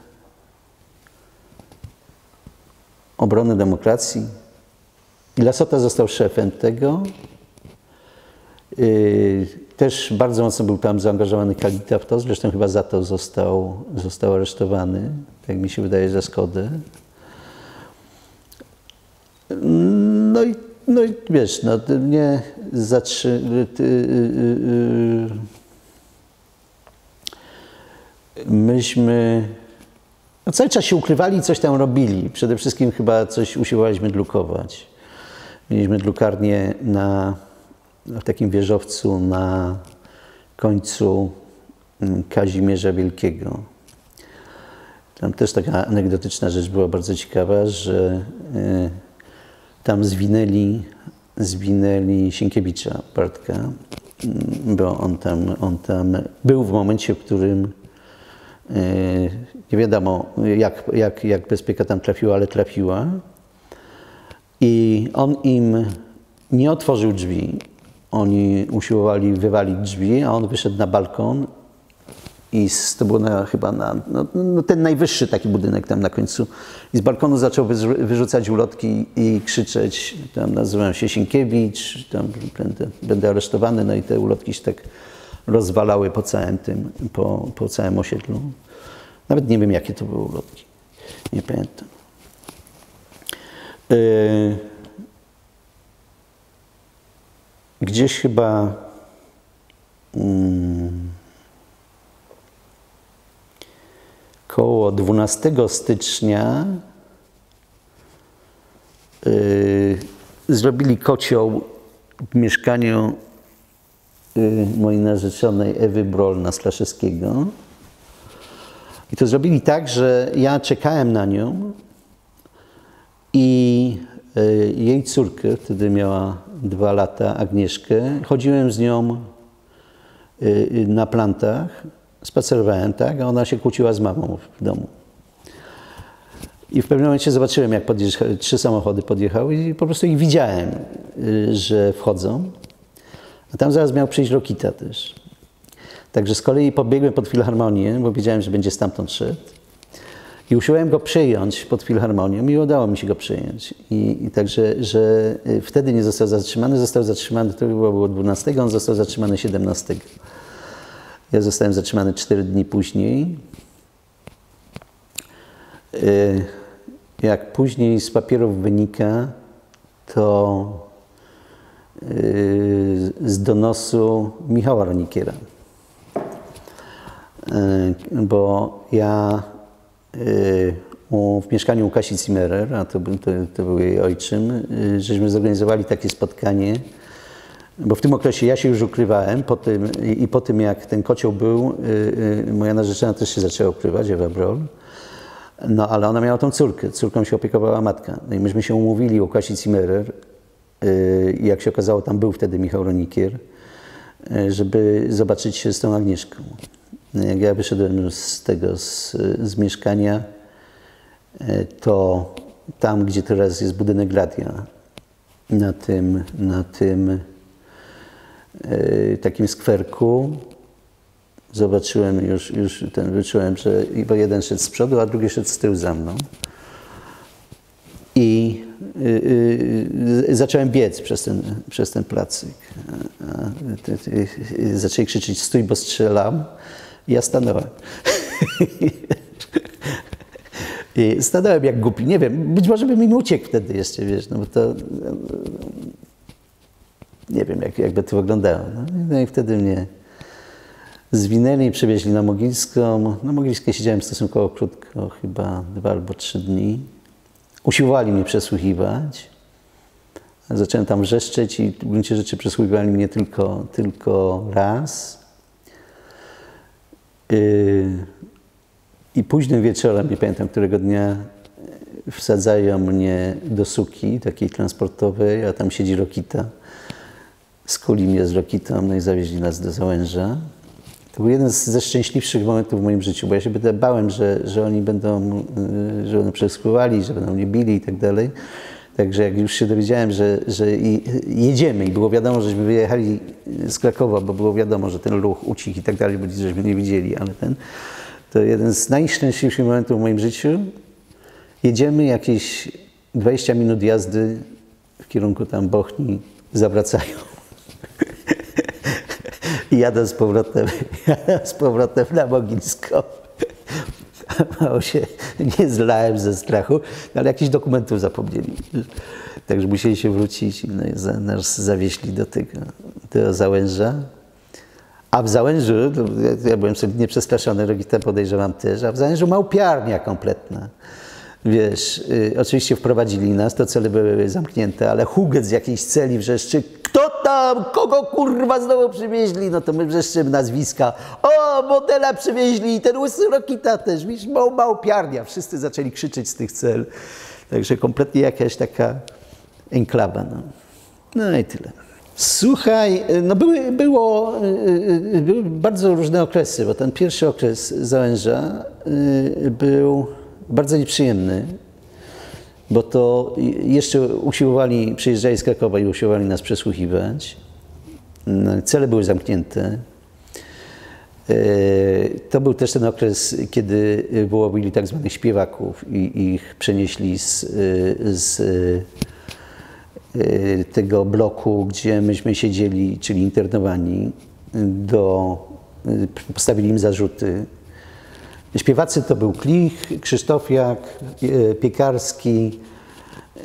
Obrony Demokracji. I Lasota został szefem tego. Też bardzo mocno był tam zaangażowany Kalita w to, zresztą chyba za to został, został aresztowany, jak mi się wydaje, za Skodę. No i, no i wiesz, no, mnie zatrzy... ty- yy, yy, Myśmy no, cały czas się ukrywali i coś tam robili. Przede wszystkim chyba coś usiłowaliśmy drukować. Mieliśmy drukarnię na, w takim wieżowcu na końcu mm, Kazimierza Wielkiego. Tam też taka anegdotyczna rzecz była bardzo ciekawa, że y, tam zwinęli, zwinęli Sienkiewicza, Bartka, mm, bo on tam, on tam był w momencie, w którym y, nie wiadomo jak, jak, jak bezpieka tam trafiła, ale trafiła. I on im nie otworzył drzwi. Oni usiłowali wywalić drzwi, a on wyszedł na balkon i z, to było na, chyba na, no, no, ten najwyższy taki budynek tam na końcu. I z balkonu zaczął wyrzucać ulotki i krzyczeć, tam nazywam się Sienkiewicz, tam będę, będę aresztowany, no i te ulotki się tak rozwalały po całym tym, po, po całym osiedlu. Nawet nie wiem, jakie to były ulotki. Nie pamiętam. Yy, Gdzieś chyba mm, koło 12 stycznia yy, zrobili kocioł w mieszkaniu yy, mojej narzeczonej Ewy Brol na. I to zrobili tak, że ja czekałem na nią i y, jej córkę, wtedy miała dwa lata, Agnieszkę, chodziłem z nią y, y, na plantach, spacerowałem, tak, a ona się kłóciła z mamą w domu. I w pewnym momencie zobaczyłem, jak trzy samochody podjechały i po prostu ich widziałem, y, że wchodzą. A tam zaraz miał przyjść Rokita też. Także z kolei pobiegłem pod filharmonię, bo wiedziałem, że będzie stamtąd szedł. I usiłowałem go przyjąć pod filharmonią i udało mi się go przyjąć. I, i także, że y, wtedy nie został zatrzymany, został zatrzymany, to było, było 12, on został zatrzymany 17. Ja zostałem zatrzymany 4 dni później. Y, Jak później z papierów wynika, to y, z donosu Michała Ronikiera. Bo ja w mieszkaniu u Kasi Zimmerer, a to, to, to był jej ojczym, y, żeśmy zorganizowali takie spotkanie, bo w tym okresie ja się już ukrywałem po tym, i, po tym jak ten kocioł był, y, y, moja narzeczona też się zaczęła ukrywać, Ewa Brol. No ale ona miała tą córkę, córką się opiekowała matka. No i myśmy się umówili u Kasi Zimmerer, y, i jak się okazało, tam był wtedy Michał Ronikier, y, żeby zobaczyć się z tą Agnieszką. Jak ja wyszedłem z tego, z, z mieszkania, y, to tam, gdzie teraz jest budynek radia, na tym, na tym y, takim skwerku, zobaczyłem już, już ten, wyczułem, że bo jeden szedł z przodu, a drugi szedł z tyłu za mną. I y, zacząłem biec przez ten, przez ten placyk. A, a, zaczęli krzyczeć stój, bo strzelam. Ja stanąłem. I stanąłem jak głupi, nie wiem, być może bym im uciekł wtedy jeszcze, wiesz, no bo to nie wiem, jak, jakby to wyglądało. No, no i wtedy mnie zwinęli, przewieźli na Mogilską. Na Mogilskiej siedziałem stosunkowo krótko, chyba dwa albo trzy dni. Usiłowali mnie przesłuchiwać. Zacząłem tam wrzeszczeć i w gruncie rzeczy przesłuchiwali mnie tylko, tylko raz. Yy, I późnym wieczorem, nie pamiętam którego dnia, wsadzają mnie do suki takiej transportowej, a tam siedzi Rokita. Skuli mnie z Rokitą, no i zawieźli nas do Załęża. To był jeden ze szczęśliwszych momentów w moim życiu, bo ja się bałem, że, że oni będą, yy, że będą przespływali, że będą mnie bili i tak dalej. Także jak już się dowiedziałem, że, że jedziemy i było wiadomo, żeśmy wyjechali z Krakowa, bo było wiadomo, że ten ruch ucichł i tak dalej, bo żeśmy nie widzieli, ale ten, to jeden z najszczęśliwszych momentów w moim życiu. Jedziemy jakieś 20 minut jazdy w kierunku tam Bochni, zawracają. I jadę z powrotem, jadę z powrotem na Mogilską. Mało się nie zlałem ze strachu, ale jakichś dokumentów zapomnieli. Także musieli się wrócić i no, nas zawieźli do tego, do Załęża. A w Załężu, ja byłem sobie nieprzestraszony, Rogita podejrzewam też, a w Załężu małpiarnia kompletna. Wiesz, y, oczywiście wprowadzili nas, to cele były zamknięte, ale huget z jakiejś celi wrzeszczy, kto tam, kogo kurwa znowu przywieźli, no to my wrzeszczymy nazwiska, o, modela przywieźli ten łysy Rokita też, widzisz, mał, małpiarnia, wszyscy zaczęli krzyczeć z tych cel, także kompletnie jakaś taka enklawa, no. No i tyle. Słuchaj, no były, było, były bardzo różne okresy, bo ten pierwszy okres Załęża y, był bardzo nieprzyjemny, bo to jeszcze usiłowali, przyjeżdżali z Krakowa i usiłowali nas przesłuchiwać. Cele były zamknięte. To był też ten okres, kiedy wyłowili tak zwanych śpiewaków i ich przenieśli z, z tego bloku, gdzie myśmy siedzieli, czyli internowani, do, postawili im zarzuty Śpiewacy to był Klich, Krzysztofiak, e, Piekarski,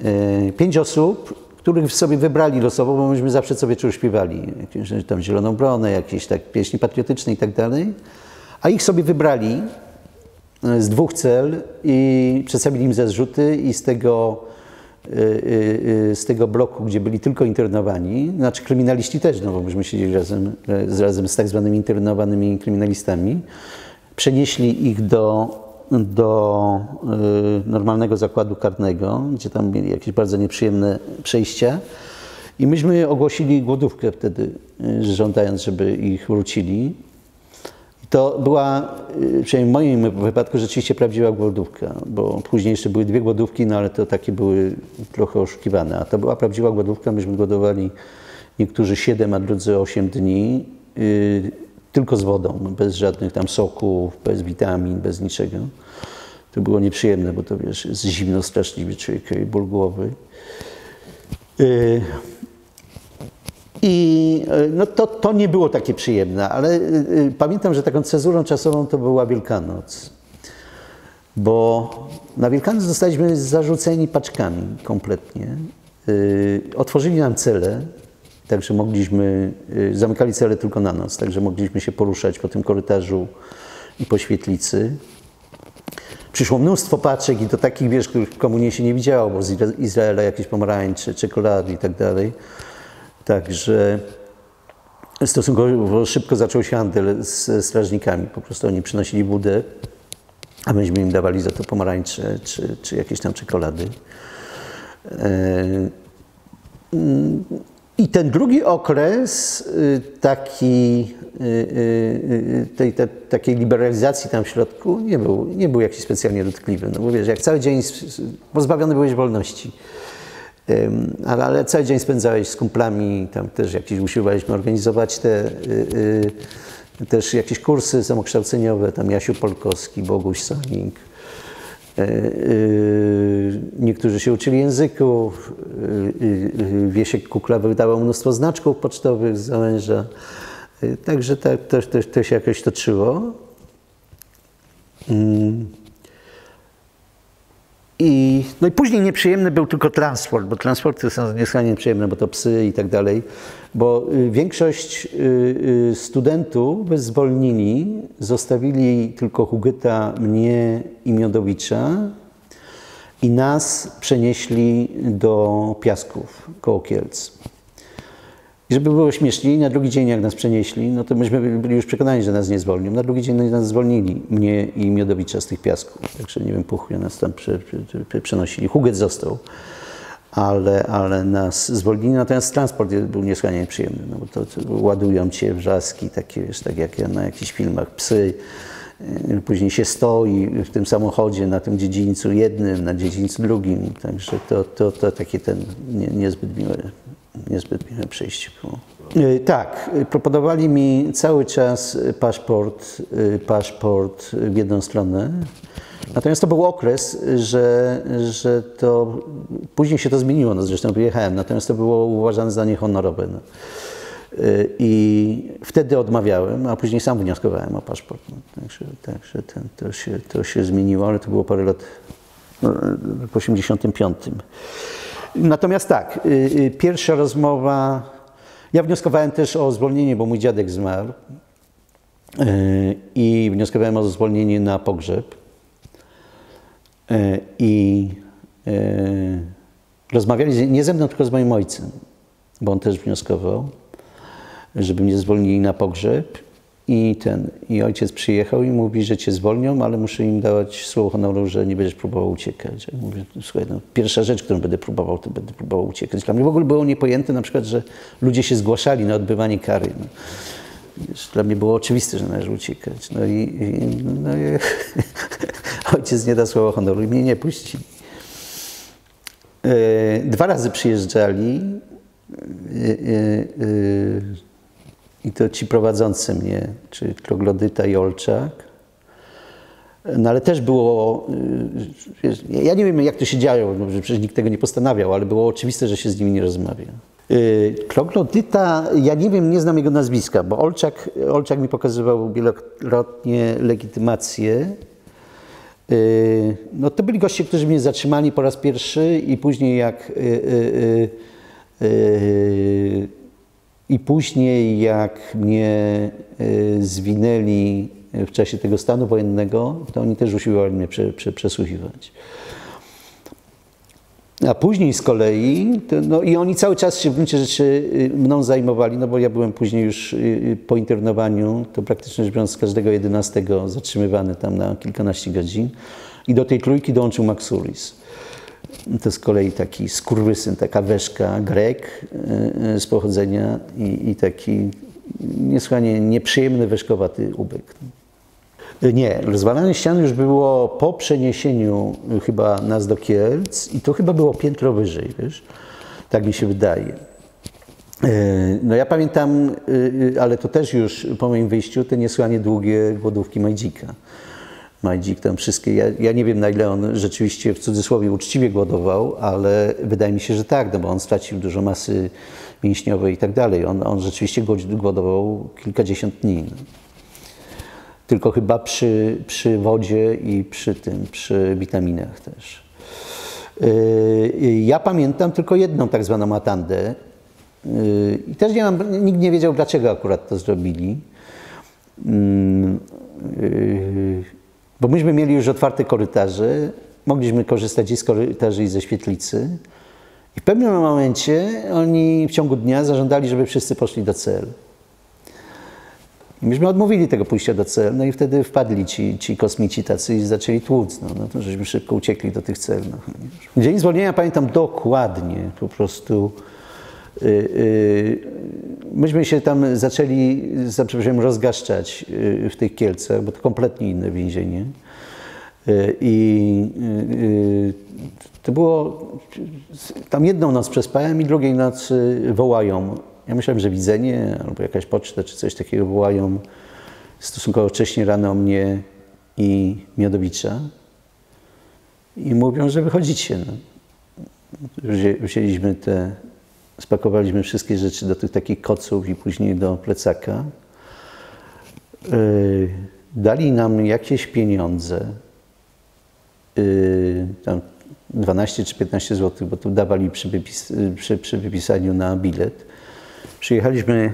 e, pięć osób, których sobie wybrali losowo, bo myśmy zawsze co wieczór śpiewali. Jakieś tam Zieloną Bronę, jakieś tak pieśni patriotyczne i tak dalej. A ich sobie wybrali e, z dwóch cel i przedstawili im zarzuty i z tego, z tego bloku, gdzie byli tylko internowani, znaczy kryminaliści też, no bo myśmy siedzieli razem, razem z tak zwanymi internowanymi kryminalistami, przenieśli ich do, do y, normalnego zakładu karnego, gdzie tam mieli jakieś bardzo nieprzyjemne przejścia. I myśmy ogłosili głodówkę wtedy, y, żądając, żeby ich wrócili. To była, y, przynajmniej w moim wypadku, rzeczywiście prawdziwa głodówka, bo później jeszcze były dwie głodówki, no ale to takie były trochę oszukiwane. A to była prawdziwa głodówka, myśmy głodowali niektórzy 7, a drudzy 8 dni tylko z wodą, bez żadnych tam soków, bez witamin, bez niczego. To było nieprzyjemne, bo to wiesz, jest zimno straszliwie, człowiek i ból głowy. Y, I y, no to, to nie było takie przyjemne, ale pamiętam, że taką cezurą czasową to była Wielkanoc. Bo na Wielkanoc zostaliśmy zarzuceni paczkami kompletnie. Otworzyli nam cele, Także mogliśmy, y, zamykali cele tylko na noc, także mogliśmy się poruszać po tym korytarzu i po świetlicy. Przyszło mnóstwo paczek i to takich, wiesz, których w komunie się nie widziało, bo z Izraela jakieś pomarańcze, czekolady i tak dalej. Także stosunkowo szybko zaczął się handel z strażnikami. Po prostu oni przynosili budę, a myśmy im dawali za to pomarańcze czy, czy jakieś tam czekolady. I ten drugi okres y, taki, y, y, tej, tej, takiej liberalizacji tam w środku nie był, nie był jakiś specjalnie dotkliwy. No bo wiesz, jak cały dzień pozbawiony byłeś wolności, ale, ale cały dzień spędzałeś z kumplami, tam też jakieś usiłowaliśmy organizować te też jakieś kursy samokształceniowe, tam Jasiu Polkowski, Boguś Sanik, e, niektórzy się uczyli języków. E, Wiesiek Kukla wydawał mnóstwo znaczków pocztowych z Załęża. Także to, to, to, to się jakoś toczyło. I, no i później nieprzyjemny był tylko transport, bo transporty są niesłychanie nieprzyjemne, bo to psy i tak dalej. Bo y, większość y, y, studentów zwolnili, zostawili tylko Hugyta, mnie i Miodowicza i nas przenieśli do Piasków koło Kielc. I żeby było śmieszniej, na drugi dzień jak nas przenieśli, no to myśmy byli już przekonani, że nas nie zwolnią. Na drugi dzień nas zwolnili, mnie i Miodowicza z tych piasków. Także nie wiem, puchnie nas tam prze, prze, przenosili. Huget został, ale, ale nas zwolnili. Natomiast transport był niesłychanie przyjemny, no bo to, to ładują cię wrzaski, takie wiesz, tak jak na jakichś filmach, psy. Później się stoi w tym samochodzie na tym dziedzińcu jednym, na dziedzińcu drugim. Także to, to, to takie ten nie, niezbyt miłe niezbyt miłe przejście było. Tak, proponowali mi cały czas paszport, paszport w jedną stronę. Natomiast to był okres, że, że to później się to zmieniło, no zresztą wyjechałem, natomiast to było uważane za niehonorowe. No. I wtedy odmawiałem, a później sam wnioskowałem o paszport. No, także także ten, to, się, to się zmieniło, ale to było parę lat no, w 85. Natomiast tak, y, y, pierwsza rozmowa, ja wnioskowałem też o zwolnienie, bo mój dziadek zmarł y, i wnioskowałem o zwolnienie na pogrzeb i rozmawiali nie ze mną, tylko z moim ojcem, bo on też wnioskował, żeby mnie zwolnili na pogrzeb i ten, i ojciec przyjechał i mówi, że cię zwolnią, ale muszę im dawać słowo honoru, że nie będziesz próbował uciekać. Ja mówię, słuchaj, no, pierwsza rzecz, którą będę próbował, to będę próbował uciekać. Dla mnie w ogóle było niepojęte na przykład, że ludzie się zgłaszali na odbywanie kary. No. Wiesz, dla mnie było oczywiste, że należy uciekać. No i, i, no i ojciec nie da słowa honoru i mnie nie puści. E, dwa razy przyjeżdżali. E, e, i to ci prowadzący mnie, czy Troglodyta i Olczak. No ale też było, y, wiesz, ja nie wiem jak to się działo, przecież nikt tego nie postanawiał, ale było oczywiste, że się z nimi nie rozmawia. Troglodyta, y, ja nie wiem, nie znam jego nazwiska, bo Olczak, Olczak mi pokazywał wielokrotnie legitymację. Y, no to byli goście, którzy mnie zatrzymali po raz pierwszy i później jak i później, jak mnie e, zwinęli w czasie tego stanu wojennego, to oni też usiłowali mnie prze, prze, przesłuchiwać. A później z kolei, to, no i oni cały czas się w gruncie rzeczy y, mną zajmowali, no bo ja byłem później już y, po internowaniu, to praktycznie rzecz biorąc każdego 11 zatrzymywany tam na kilkanaście godzin. I do tej trójki dołączył Maxulis. To z kolei taki skurwysyn, taka weszka, Grek e, e, z pochodzenia i, i taki niesłychanie nieprzyjemny, weszkowaty ubek. Nie, rozwalanie ścian już było po przeniesieniu chyba nas do Kielc i to chyba było piętro wyżej, wiesz? Tak mi się wydaje. E, no ja pamiętam, ale to też już po moim wyjściu, te niesłychanie długie głodówki Majdzika. Majdzik tam wszystkie. Ja, ja, nie wiem, na ile on rzeczywiście w cudzysłowie uczciwie głodował, ale wydaje mi się, że tak, no bo on stracił dużo masy mięśniowej i tak dalej. On, on rzeczywiście głodował kilkadziesiąt dni. Tylko chyba przy, przy wodzie i przy tym, przy witaminach też. Yy, ja pamiętam tylko jedną tak zwaną matandę. Yy, I też nie mam, nikt nie wiedział, dlaczego akurat to zrobili. Bo myśmy mieli już otwarte korytarze, mogliśmy korzystać i z korytarzy, i ze świetlicy. I w pewnym momencie oni w ciągu dnia zażądali, żeby wszyscy poszli do cel. I myśmy odmówili tego pójścia do cel, no i wtedy wpadli ci, ci kosmici tacy i zaczęli tłuc. No, no to żeśmy szybko uciekli do tych cel. No. Dzień zwolnienia pamiętam dokładnie, po prostu myśmy się tam zaczęli, za przeproszeniem, rozgaszczać y, w tych Kielcach, bo to kompletnie inne więzienie. I to było, tam jedną noc przespałem i drugiej nocy wołają. Ja myślałem, że widzenie albo jakaś poczta czy coś takiego wołają stosunkowo wcześnie rano mnie i Miodowicza i mówią, że wychodzicie. No. Wzięliśmy te Spakowaliśmy wszystkie rzeczy do tych takich koców i później do plecaka. Yy, dali nam jakieś pieniądze, yy, tam 12 czy 15 zł, bo tu dawali przy, wypis, przy, przy wypisaniu na bilet. Przyjechaliśmy,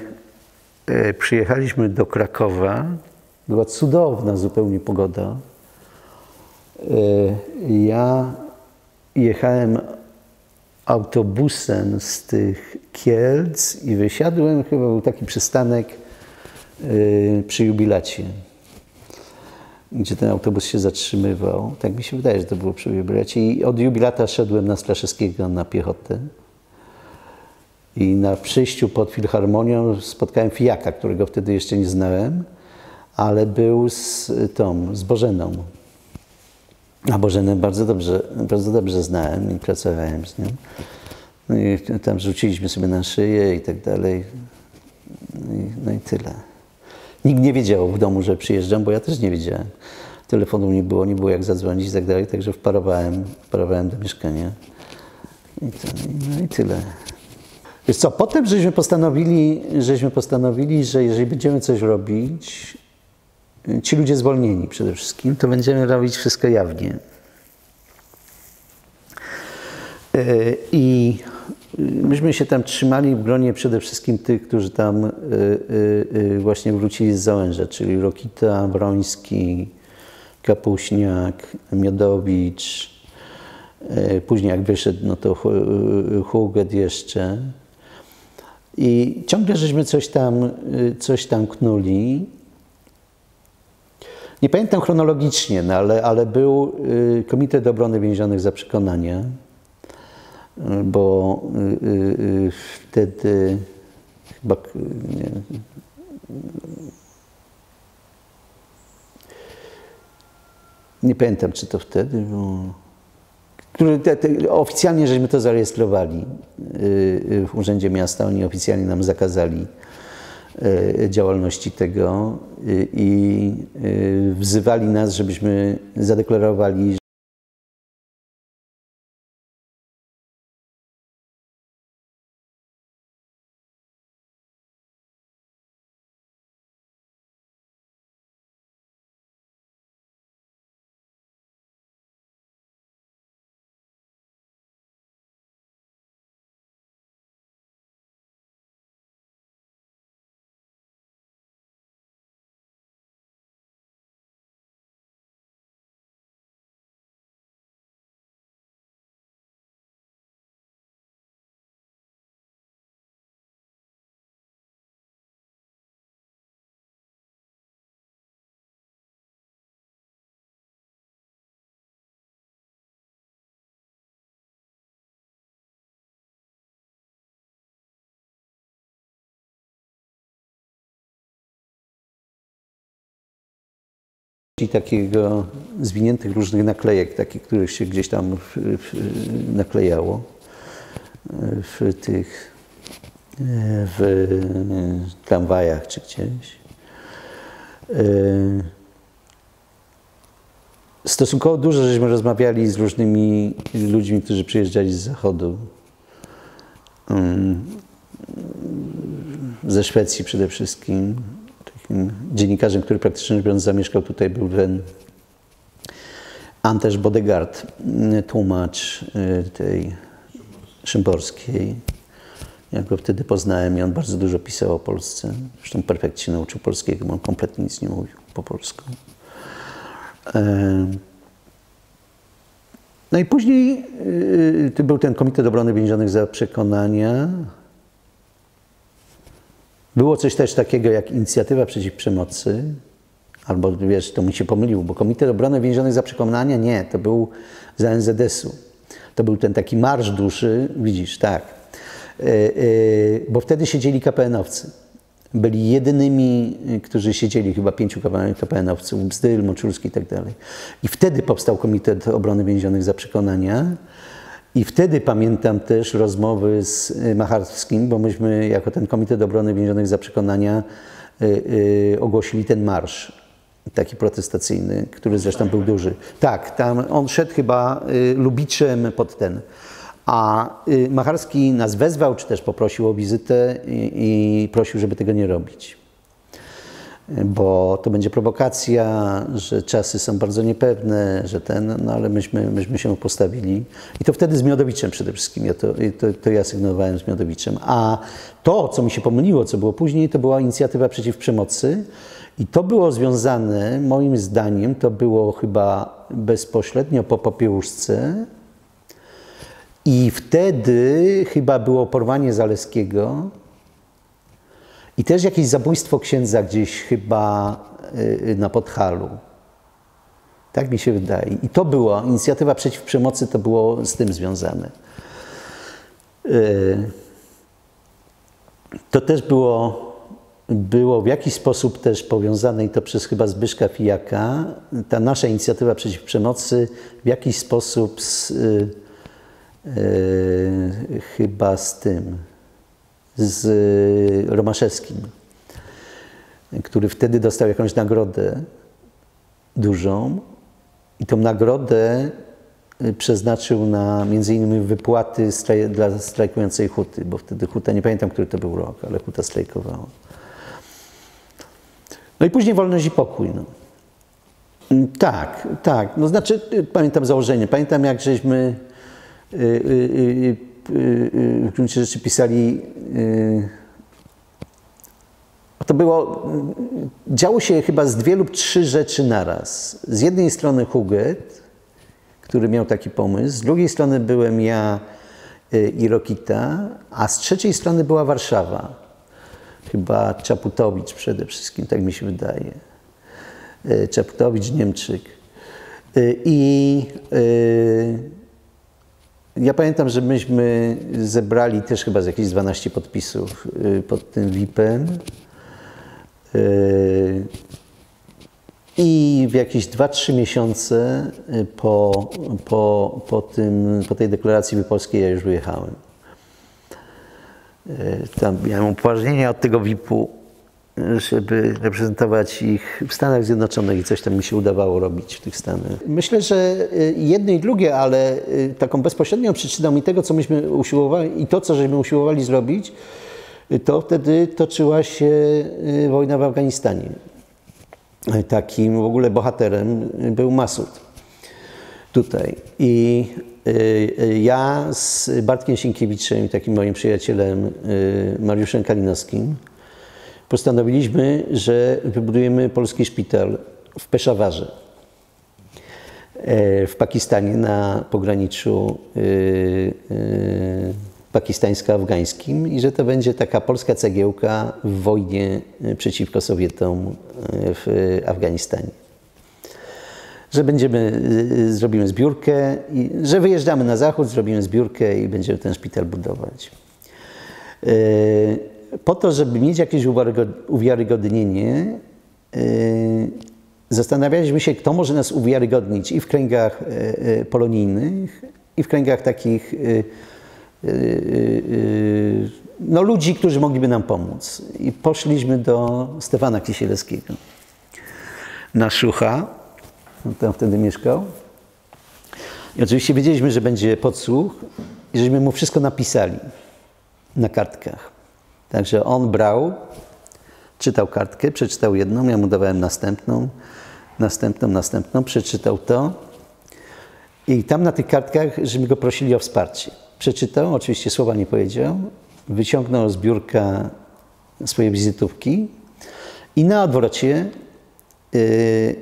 e, przyjechaliśmy do Krakowa. Była cudowna zupełnie pogoda. E, ja jechałem autobusem z tych Kielc i wysiadłem, chyba był taki przystanek e, przy jubilacie, gdzie ten autobus się zatrzymywał. Tak mi się wydaje, że to było przy jubilacie. I od jubilata szedłem na Straszewskiego na piechotę. I na przyjściu pod Filharmonią spotkałem Fijaka, którego wtedy jeszcze nie znałem, ale był z tą, z Bożeną. A Bożenę bardzo dobrze, bardzo dobrze znałem i pracowałem z nią. No i tam rzuciliśmy sobie na szyję i tak dalej. No i, no i tyle. Nikt nie wiedział w domu, że przyjeżdżam, bo ja też nie wiedziałem. Telefonu nie było, nie było jak zadzwonić i tak dalej, także wparowałem, wparowałem do mieszkania. I to, no i tyle. Wiesz co, potem żeśmy postanowili, żeśmy postanowili, że jeżeli będziemy coś robić, ci ludzie zwolnieni przede wszystkim, to będziemy robić wszystko jawnie. I myśmy się tam trzymali w gronie przede wszystkim tych, którzy tam właśnie wrócili z Załęża, czyli Rokita, Wroński, Kapuśniak, Miodowicz. Później jak wyszedł, no to Huget jeszcze. I ciągle żeśmy coś tam, coś tam knuli. Nie pamiętam chronologicznie, no ale, ale był Komitet Obrony Więzionych za przekonania, bo wtedy chyba nie, nie pamiętam, czy to wtedy było te, te, oficjalnie żeśmy to zarejestrowali w Urzędzie Miasta. Oni oficjalnie nam zakazali działalności tego i wzywali nas, żebyśmy zadeklarowali, takiego zwiniętych różnych naklejek, takich, których się gdzieś tam w, w, naklejało w tych w tramwajach czy gdzieś. Stosunkowo dużo żeśmy rozmawiali z różnymi ludźmi, którzy przyjeżdżali z zachodu. Ze Szwecji przede wszystkim. Dziennikarzem, który praktycznie rzecz biorąc zamieszkał tutaj, był ten Anteż Bodegard, tłumacz tej Szymborskiej. Ja go wtedy poznałem i on bardzo dużo pisał o Polsce. Zresztą perfekcie nauczył polskiego, bo on kompletnie nic nie mówił po polsku. No i później to był ten Komitet Obrony Więzionych za przekonania. Było coś też takiego jak inicjatywa przeciw przemocy, albo wiesz, to mi się pomylił, bo Komitet Obrony Więzionych za przekonania nie, to był za NZS-u. To był ten taki marsz duszy, widzisz, tak. Yy, yy, bo wtedy siedzieli KPN-owcy. Byli jedynymi, którzy siedzieli, chyba pięciu KPN-owców, Bzdyl, Moczulski i tak dalej. I wtedy powstał Komitet Obrony Więzionych za przekonania. I wtedy pamiętam też rozmowy z Macharskim, bo myśmy jako ten Komitet Obrony Więzionych za przekonania yy, yy, ogłosili ten marsz, taki protestacyjny, który zresztą był duży. Tak, tam on szedł chyba y, Lubiczem pod ten. A y, Macharski nas wezwał, czy też poprosił o wizytę i, i prosił, żeby tego nie robić. Bo to będzie prowokacja, że czasy są bardzo niepewne, że ten, no ale myśmy, myśmy się postawili. I to wtedy z Miodowiczem przede wszystkim, ja to, to, to ja sygnowałem z Miodowiczem. A to, co mi się pomyliło, co było później, to była inicjatywa przeciw przemocy. I to było związane, moim zdaniem, to było chyba bezpośrednio po Popiełuszce. I wtedy chyba było porwanie Zaleskiego i też jakieś zabójstwo księdza gdzieś chyba y, na Podhalu. Tak mi się wydaje. I to było, inicjatywa przeciw przemocy to było z tym związane. Y, to też było, było w jakiś sposób też powiązane i to przez chyba Zbyszka Fijaka, ta nasza inicjatywa przeciw przemocy w jakiś sposób z, y, chyba z tym, z Romaszewskim, który wtedy dostał jakąś nagrodę dużą i tą nagrodę y, przeznaczył na między innymi wypłaty straj dla strajkującej huty, bo wtedy huta, nie pamiętam, który to był rok, ale huta strajkowała. No i później wolność i pokój. No. Mm, tak, tak. No znaczy, y, pamiętam założenie. Pamiętam, jak żeśmy yy, w gruncie rzeczy pisali. To było. Działo się chyba z dwie lub trzy rzeczy naraz. Z jednej strony Huget, który miał taki pomysł, z drugiej strony byłem ja i Rokita, a z trzeciej strony była Warszawa. Chyba Czaputowicz przede wszystkim, tak mi się wydaje. Czaputowicz, Niemczyk. I ja pamiętam, że myśmy zebrali też chyba z jakieś 12 podpisów y, pod tym VIP-em. Y, I w jakieś 2-3 miesiące y, po, po, po, tym, po tej deklaracji wypolskiej ja już wyjechałem. Tam miałem upoważnienia od tego VIP-u żeby reprezentować ich w Stanach Zjednoczonych i coś tam mi się udawało robić w tych Stanach. Myślę, że y, jedno i drugie, ale y, taką bezpośrednią przyczyną mi tego, co myśmy usiłowali i to, co żeśmy usiłowali zrobić, y, to wtedy toczyła się wojna w Afganistanie. Takim w ogóle bohaterem był Masud tutaj. I ja z Bartkiem Sienkiewiczem takim moim przyjacielem Mariuszem Kalinowskim postanowiliśmy, że wybudujemy polski szpital w Peszawarze e, w Pakistanie na pograniczu e, e, pakistańsko-afgańskim i że to będzie taka polska cegiełka w wojnie przeciwko Sowietom w Afganistanie. Że będziemy, zrobimy zbiórkę, i, że wyjeżdżamy na zachód, zrobimy zbiórkę i będziemy ten szpital budować po to, żeby mieć jakieś uwiarygodnienie, y, zastanawialiśmy się, kto może nas uwiarygodnić i w kręgach y, y, polonijnych, i w kręgach takich no, ludzi, którzy mogliby nam pomóc. I poszliśmy do Stefana Kisielewskiego na Szucha, on tam wtedy mieszkał. I oczywiście wiedzieliśmy, że będzie podsłuch i żeśmy mu wszystko napisali na kartkach. Także on brał, czytał kartkę, przeczytał jedną, ja mu dawałem następną, następną, następną, przeczytał to. I tam na tych kartkach, żeśmy go prosili o wsparcie. Przeczytał, oczywiście słowa nie powiedział, wyciągnął z biurka swoje wizytówki i na odwrocie yy,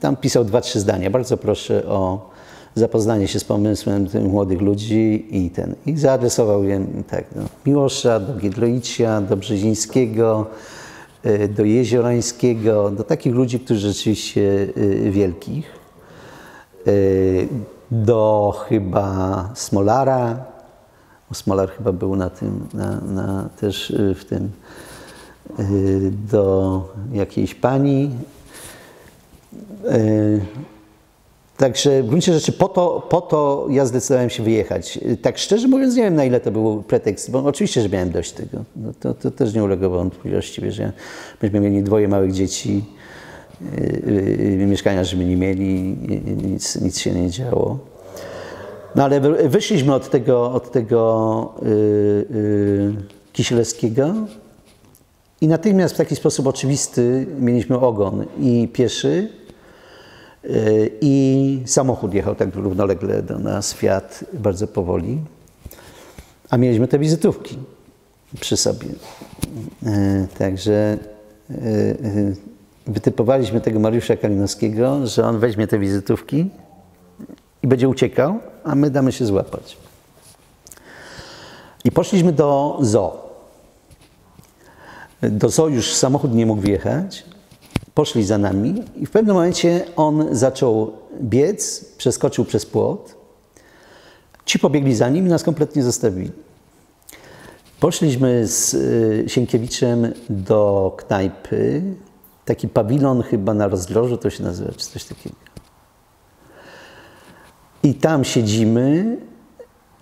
tam pisał dwa, trzy zdania. Bardzo proszę o zapoznanie się z pomysłem młodych ludzi i ten. I zaadresował je tak, do Miłosza, do Giedroicia, do Brzezińskiego, y, do Jeziorańskiego, do takich ludzi, którzy rzeczywiście y, wielkich. Y, do chyba Smolara. Smolar chyba był na tym, na, na też w tym, do jakiejś pani. Także w gruncie rzeczy po to, po to ja zdecydowałem się wyjechać. Tak szczerze mówiąc, nie wiem na ile to był pretekst, bo oczywiście, że miałem dość tego. No to, to też nie ulega wątpliwości, wiesz, ja, myśmy mieli dwoje małych dzieci, yy, yy, mieszkania, żeby nie mieli, nic, nic się nie działo. No ale wyszliśmy od tego, od tego yy, yy, Kisielewskiego I natychmiast w taki sposób oczywisty mieliśmy ogon i pieszy, i samochód jechał tak równolegle do nas, Fiat, bardzo powoli. A mieliśmy te wizytówki przy sobie. Y, także y, wytypowaliśmy tego Mariusza Kalinowskiego, że on weźmie te wizytówki i będzie uciekał, a my damy się złapać. I poszliśmy do zoo. Do zoo już samochód nie mógł wjechać. Poszli za nami i w pewnym momencie on zaczął biec, przeskoczył przez płot. Ci pobiegli za nim i nas kompletnie zostawili. Poszliśmy z y, Sienkiewiczem do knajpy. Taki pawilon chyba na rozdrożu to się nazywa, czy coś takiego. I tam siedzimy.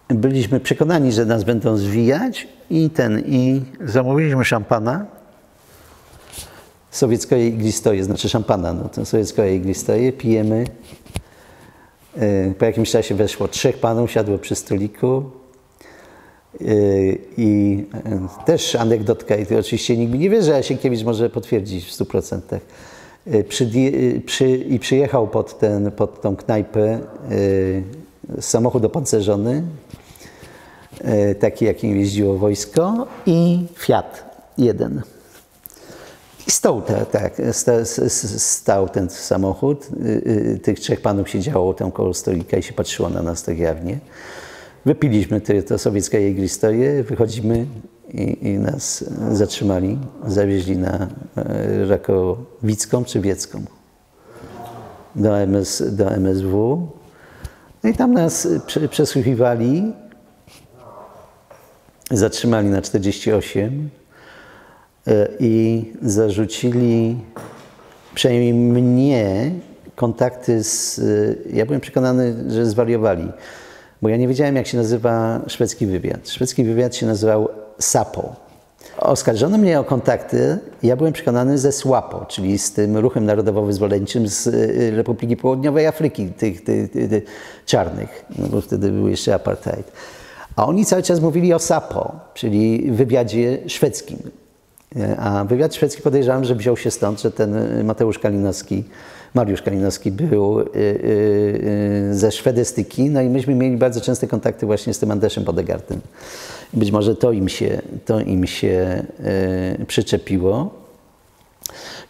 Byliśmy przekonani, że nas będą zwijać i ten, i zamówiliśmy szampana. Sowieckoje iglistoje, znaczy szampana, no to sowieckoje iglistoje, pijemy. E, po jakimś czasie weszło trzech panów, siadło przy stoliku. E, I e, też anegdotka, i to oczywiście nikt mi nie wierzy, a Sienkiewicz może potwierdzić w 100%. Przy, przy, I przyjechał pod, ten, pod tą knajpę samochód opancerzony, taki jakim jeździło wojsko i Fiat jeden. I stał, tak, tak stał ten samochód. Tych trzech panów siedziało tam koło stolika i się patrzyło na nas tak jawnie. Wypiliśmy to, to sowieckie igristoje, wychodzimy i, i, nas zatrzymali, zawieźli na Rakowicką czy Wiecką do, MS, do MSW. No i tam nas przesłuchiwali, zatrzymali na 48 i zarzucili przynajmniej mnie kontakty z. Ja byłem przekonany, że zwariowali, bo ja nie wiedziałem, jak się nazywa szwedzki wywiad. Szwedzki wywiad się nazywał SAPO. Oskarżono mnie o kontakty, ja byłem przekonany ze SWAPO, czyli z tym ruchem narodowo-wyzwoleńczym z y, Republiki Południowej Afryki, tych, tych, tych czarnych, no bo wtedy był jeszcze apartheid. A oni cały czas mówili o SAPO, czyli wywiadzie szwedzkim. A wywiad szwedzki podejrzewam, że wziął się stąd, że ten Mateusz Kalinowski, Mariusz Kalinowski był y, y, y, ze szwedystyki, no i myśmy mieli bardzo częste kontakty właśnie z tym Andeszem Bodegardem. Być może to im się, to im się przyczepiło.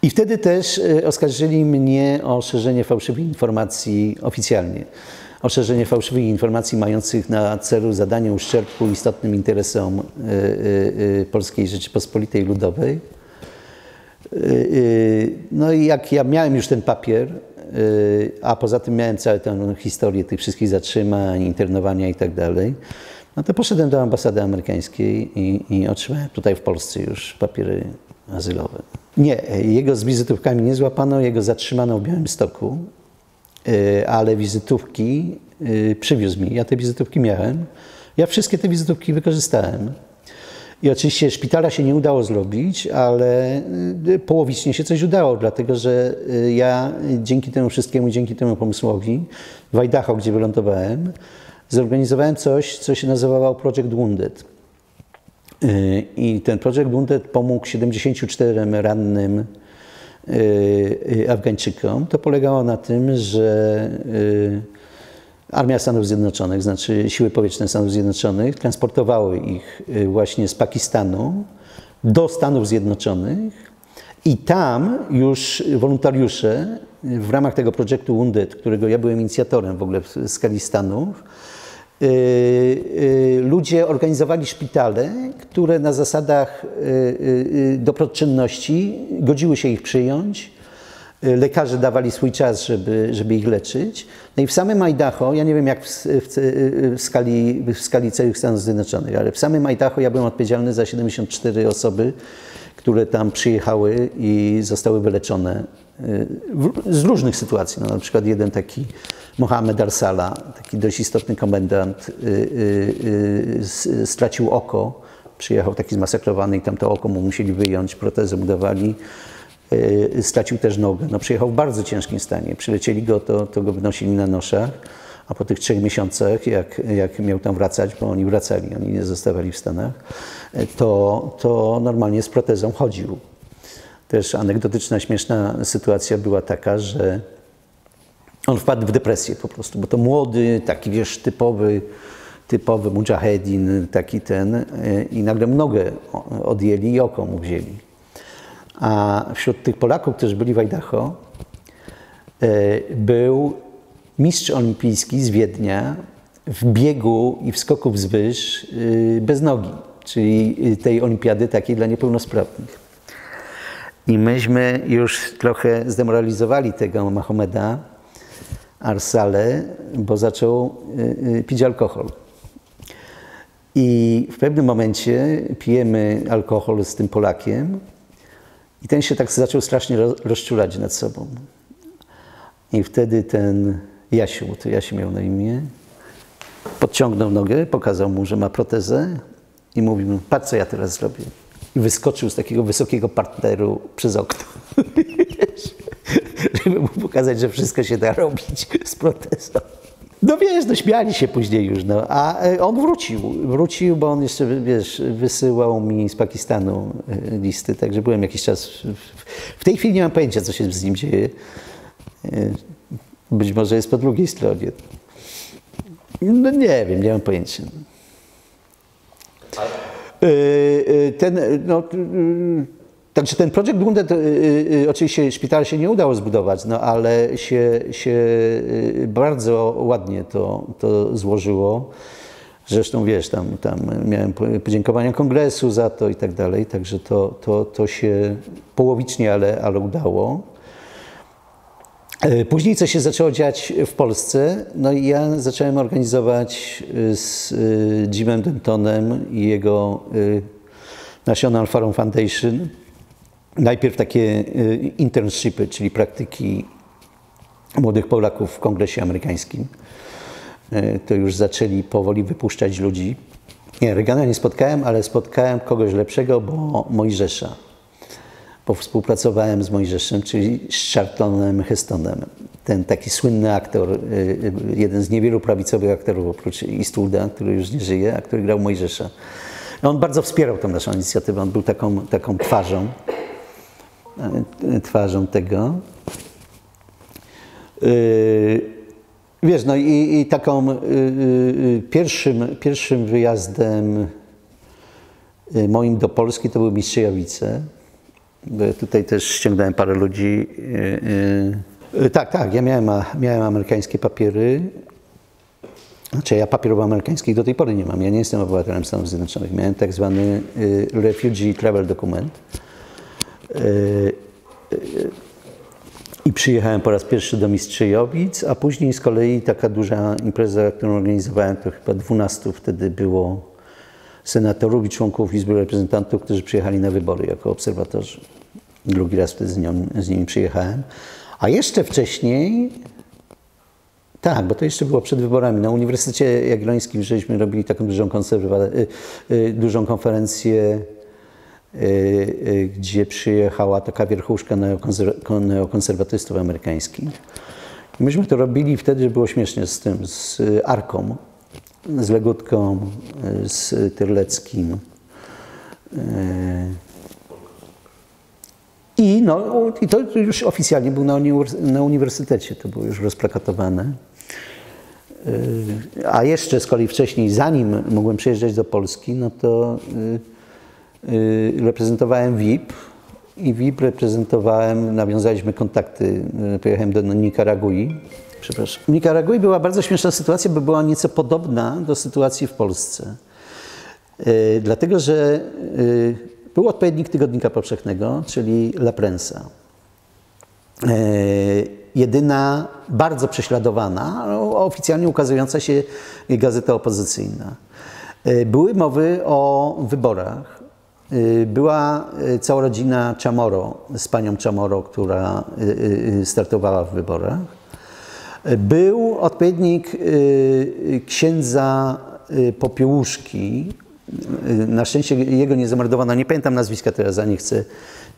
I wtedy też oskarżyli mnie o szerzenie fałszywych informacji oficjalnie o szerzenie fałszywych informacji mających na celu zadanie uszczerbku istotnym interesom y, y, y, Polskiej Rzeczypospolitej Ludowej. No i jak ja miałem już ten papier, a poza tym miałem całą tę historię tych wszystkich zatrzymań, internowania i tak dalej, no to poszedłem do ambasady amerykańskiej i, i otrzymałem tutaj w Polsce już papiery azylowe. Nie, jego z wizytówkami nie złapano, jego zatrzymano w Białymstoku ale wizytówki y, przywiózł mi. Ja te wizytówki miałem. Ja wszystkie te wizytówki wykorzystałem. I oczywiście szpitala się nie udało zrobić, ale y, połowicznie się coś udało, dlatego że ja dzięki temu wszystkiemu, dzięki temu pomysłowi w Idaho, gdzie wylądowałem, zorganizowałem coś, co się nazywało Project Wounded. I ten Project Wounded pomógł 74 rannym Y, y, Afgańczykom, to polegało na tym, że y, Armia Stanów Zjednoczonych, znaczy siły powietrzne Stanów Zjednoczonych, transportowały ich właśnie z Pakistanu do Stanów Zjednoczonych i tam już wolontariusze w ramach tego projektu Wounded, którego ja byłem inicjatorem w ogóle w skali Stanów, Y, y, ludzie organizowali szpitale, które na zasadach y, dobroczynności godziły się ich przyjąć. Lekarze dawali swój czas, żeby, żeby ich leczyć. No i w samym Idaho, ja nie wiem jak w, w, w, skali, w skali całych Stanów Zjednoczonych, ale w samym Idaho ja byłem odpowiedzialny za 74 osoby, które tam przyjechały i zostały wyleczone z różnych sytuacji. No, na przykład jeden taki Mohamed Arsala, taki dość istotny komendant, y, y, y, stracił oko. Przyjechał taki zmasakrowany i tam to oko mu musieli wyjąć, protezę mu dawali. Stracił też nogę. No, przyjechał w bardzo ciężkim stanie. Przylecieli go, to, to go wynosili na noszach. A po tych trzech miesiącach, jak, jak miał tam wracać, bo oni wracali, oni nie zostawali w Stanach, to, to normalnie z protezą chodził. Też anegdotyczna, śmieszna sytuacja była taka, że on wpadł w depresję po prostu, bo to młody, taki wiesz, typowy, typowy mujahedin, taki ten i nagle nogę odjęli i oko mu wzięli. A wśród tych Polaków, którzy byli w Idaho, był mistrz olimpijski z Wiednia w biegu i w skoku wzwyż bez nogi, czyli tej olimpiady takiej dla niepełnosprawnych. I myśmy już trochę zdemoralizowali tego Mahomeda Arsale, bo zaczął pić alkohol. I w pewnym momencie pijemy alkohol z tym Polakiem i ten się tak zaczął strasznie rozczulać nad sobą. I wtedy ten Jasiu, to Jasiu miał na imię, podciągnął nogę, pokazał mu, że ma protezę i mówił mu, patrz co ja teraz zrobię. I wyskoczył z takiego wysokiego partneru przez okno. Żeby mu pokazać, że wszystko się da robić z protezą. No wiesz, no śmiali się później już, no. A on wrócił, wrócił, bo on jeszcze, wiesz, wysyłał mi z Pakistanu listy, także byłem jakiś czas... W tej chwili nie mam pojęcia, co się z nim dzieje. Być może jest po drugiej stronie. No nie wiem, nie mam pojęcia. Ten, no, Także ten projekt Bundet, y, y, oczywiście szpital się nie udało zbudować, no ale się, się y, bardzo ładnie to, to złożyło. Zresztą wiesz, tam, tam miałem podziękowania kongresu za to i tak dalej, także to, to, to się połowicznie, ale, ale udało. Później co się zaczęło dziać w Polsce, no i ja zacząłem organizować z Jimem Dentonem i jego National Forum Foundation najpierw takie internshipy, czyli praktyki młodych Polaków w Kongresie Amerykańskim. To już zaczęli powoli wypuszczać ludzi. Nie, Reagana nie spotkałem, ale spotkałem kogoś lepszego, bo Mojżesza. Bo współpracowałem z Mojżeszem, czyli z Charltonem Hestonem. Ten taki słynny aktor, jeden z niewielu prawicowych aktorów oprócz Eastwooda, który już nie żyje, a który grał Mojżesza. On bardzo wspierał tę naszą inicjatywę, on był taką, taką twarzą twarzą tego. Wiesz, no i, i taką pierwszym, pierwszym wyjazdem moim do Polski to były Mistrzejowice. Tutaj też ściągnąłem parę ludzi. Tak, tak, ja miałem, miałem amerykańskie papiery. Znaczy ja papierów amerykańskich do tej pory nie mam. Ja nie jestem obywatelem Stanów Zjednoczonych. Miałem tak zwany Refugee Travel Document. I przyjechałem po raz pierwszy do Mistrzejowic, a później z kolei taka duża impreza, którą organizowałem, to chyba 12 wtedy było senatorów i członków Izby Reprezentantów, którzy przyjechali na wybory jako obserwatorzy. Drugi raz wtedy z, nią, z nimi przyjechałem. A jeszcze wcześniej, tak, bo to jeszcze było przed wyborami, na Uniwersytecie Jagiellońskim żeśmy robili taką dużą, dużą konferencję gdzie przyjechała taka wierchuszka neokonserwatystów amerykańskich. Myśmy to robili wtedy, że było śmiesznie z tym, z Arką, z Legutką, z Tyrleckim. I, no, I to już oficjalnie był na, na uniwersytecie, to było już rozplakatowane. A jeszcze z kolei wcześniej, zanim mogłem przyjeżdżać do Polski, no to reprezentowałem VIP i VIP reprezentowałem, nawiązaliśmy kontakty, pojechałem do Nikaragui. Przepraszam. W Nikaragui była bardzo śmieszna sytuacja, bo była nieco podobna do sytuacji w Polsce. Dlatego, że był odpowiednik Tygodnika Powszechnego, czyli La Prensa. Jedyna bardzo prześladowana, oficjalnie ukazująca się gazeta opozycyjna. Były mowy o wyborach. Była cała rodzina Chamorro z panią Chamorro, która startowała w wyborach. Był odpowiednik księdza Popiełuszki. Na szczęście jego nie zamordowano. Nie pamiętam nazwiska teraz, a nie chcę,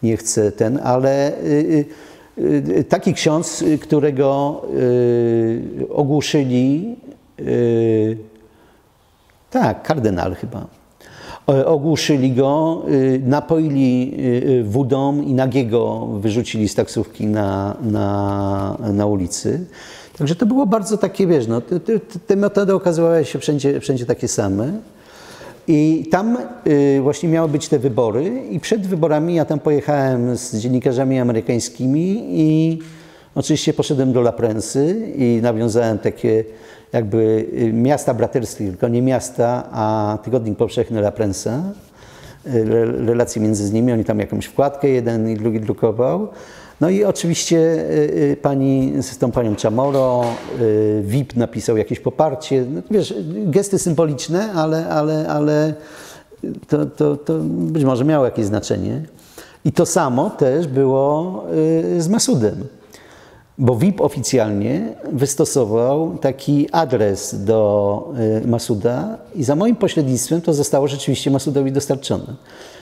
nie chcę ten, ale y, taki ksiądz, y, którego y, ogłuszyli, y, tak, kardynal chyba, ogłuszyli go, y, napoili y, wódą i nagiego wyrzucili z taksówki na, na, na ulicy. Także to było bardzo takie, wiesz, no, te, te, metody okazywały się wszędzie, wszędzie takie same. I tam y, właśnie miały być te wybory i przed wyborami ja tam pojechałem z dziennikarzami amerykańskimi i oczywiście poszedłem do La Prensy i nawiązałem takie jakby y, miasta braterskie, tylko nie miasta, a Tygodnik Powszechny La Prensa. Y, re- Relacje między nimi, oni tam jakąś wkładkę jeden i drugi drukował. No i oczywiście y, pani, z tą panią Chamorro, y, VIP napisał jakieś poparcie. No, wiesz, gesty symboliczne, ale, ale, ale to, to, to być może miało jakieś znaczenie. I to samo też było z Masudem. Bo VIP oficjalnie wystosował taki adres do y, Masuda i za moim pośrednictwem to zostało rzeczywiście Masudowi dostarczone.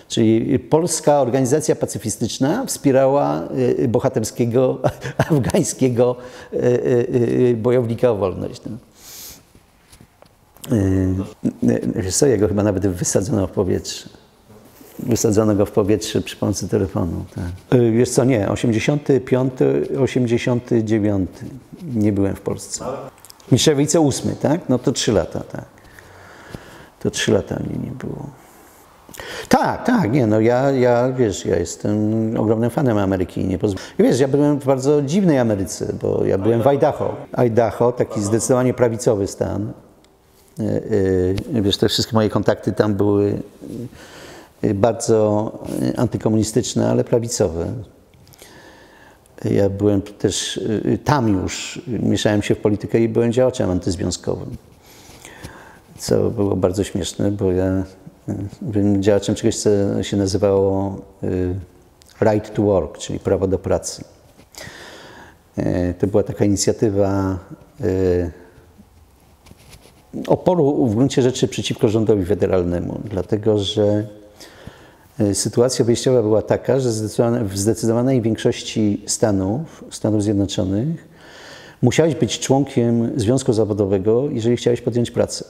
Czyli Polska Organizacja Pacyfistyczna wspierała y, bohaterskiego afgańskiego y, y, y, bojownika o wolność. No. Wiesz co, jego chyba nawet wysadzono w powietrze. Wysadzono go w powietrze przy pomocy telefonu. Tak. Y, Wiesz co, nie, 85, 89 nie byłem w Polsce. Mistrzewice 8, tak? No to 3 lata, tak. To 3 lata mnie nie było. Tak, tak, nie, no ja, ja, wiesz, ja jestem ogromnym fanem Ameryki i nie pozw... Wiesz, ja byłem w bardzo dziwnej Ameryce, bo ja byłem w Idaho. Idaho, taki zdecydowanie prawicowy stan. Y, y, Wiesz, te wszystkie moje kontakty tam były bardzo antykomunistyczne, ale prawicowe. Ja byłem też y, tam już, mieszałem się w politykę i byłem działaczem antyzwiązkowym. Co było bardzo śmieszne, bo ja y, byłem działaczem czegoś, co się nazywało y, right to work, czyli prawo do pracy. To była taka inicjatywa oporu w gruncie rzeczy przeciwko rządowi federalnemu, dlatego że sytuacja wyjściowa była taka, że w zdecydowanej większości Stanów, Stanów Zjednoczonych, musiałeś być członkiem związku zawodowego, jeżeli chciałeś podjąć pracę.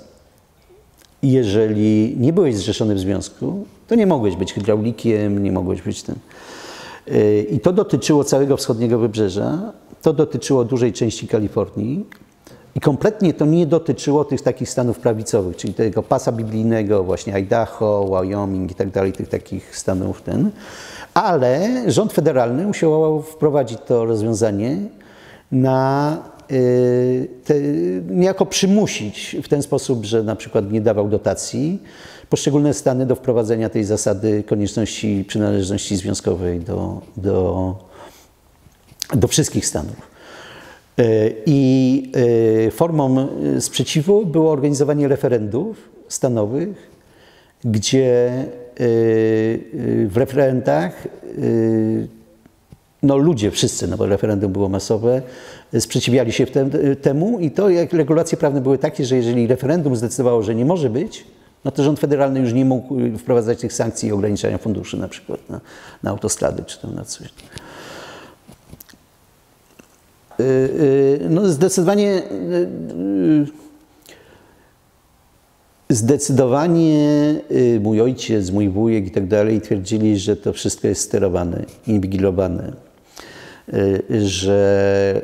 Jeżeli nie byłeś zrzeszony w związku, to nie mogłeś być hydraulikiem, nie mogłeś być tym. Y, I to dotyczyło całego wschodniego wybrzeża, to dotyczyło dużej części Kalifornii i kompletnie to nie dotyczyło tych takich stanów prawicowych, czyli tego pasa biblijnego, właśnie Idaho, Wyoming i tak dalej, tych takich stanów ten. Ale rząd federalny usiłował wprowadzić to rozwiązanie na y, te, niejako przymusić w ten sposób, że na przykład nie dawał dotacji poszczególne stany do wprowadzenia tej zasady konieczności przynależności związkowej do, do, do wszystkich stanów. Y, I y, formą y, sprzeciwu było organizowanie referendów stanowych, gdzie w referendach no ludzie wszyscy, no bo referendum było masowe, sprzeciwiali się tem, temu i to jak regulacje prawne były takie, że jeżeli referendum zdecydowało, że nie może być, no to rząd federalny już nie mógł wprowadzać tych sankcji i ograniczania funduszy na przykład na, na autostrady czy tam na coś. Y, y, No zdecydowanie y, Zdecydowanie mój ojciec, mój wujek i tak dalej twierdzili, że to wszystko jest sterowane, inwigilowane, że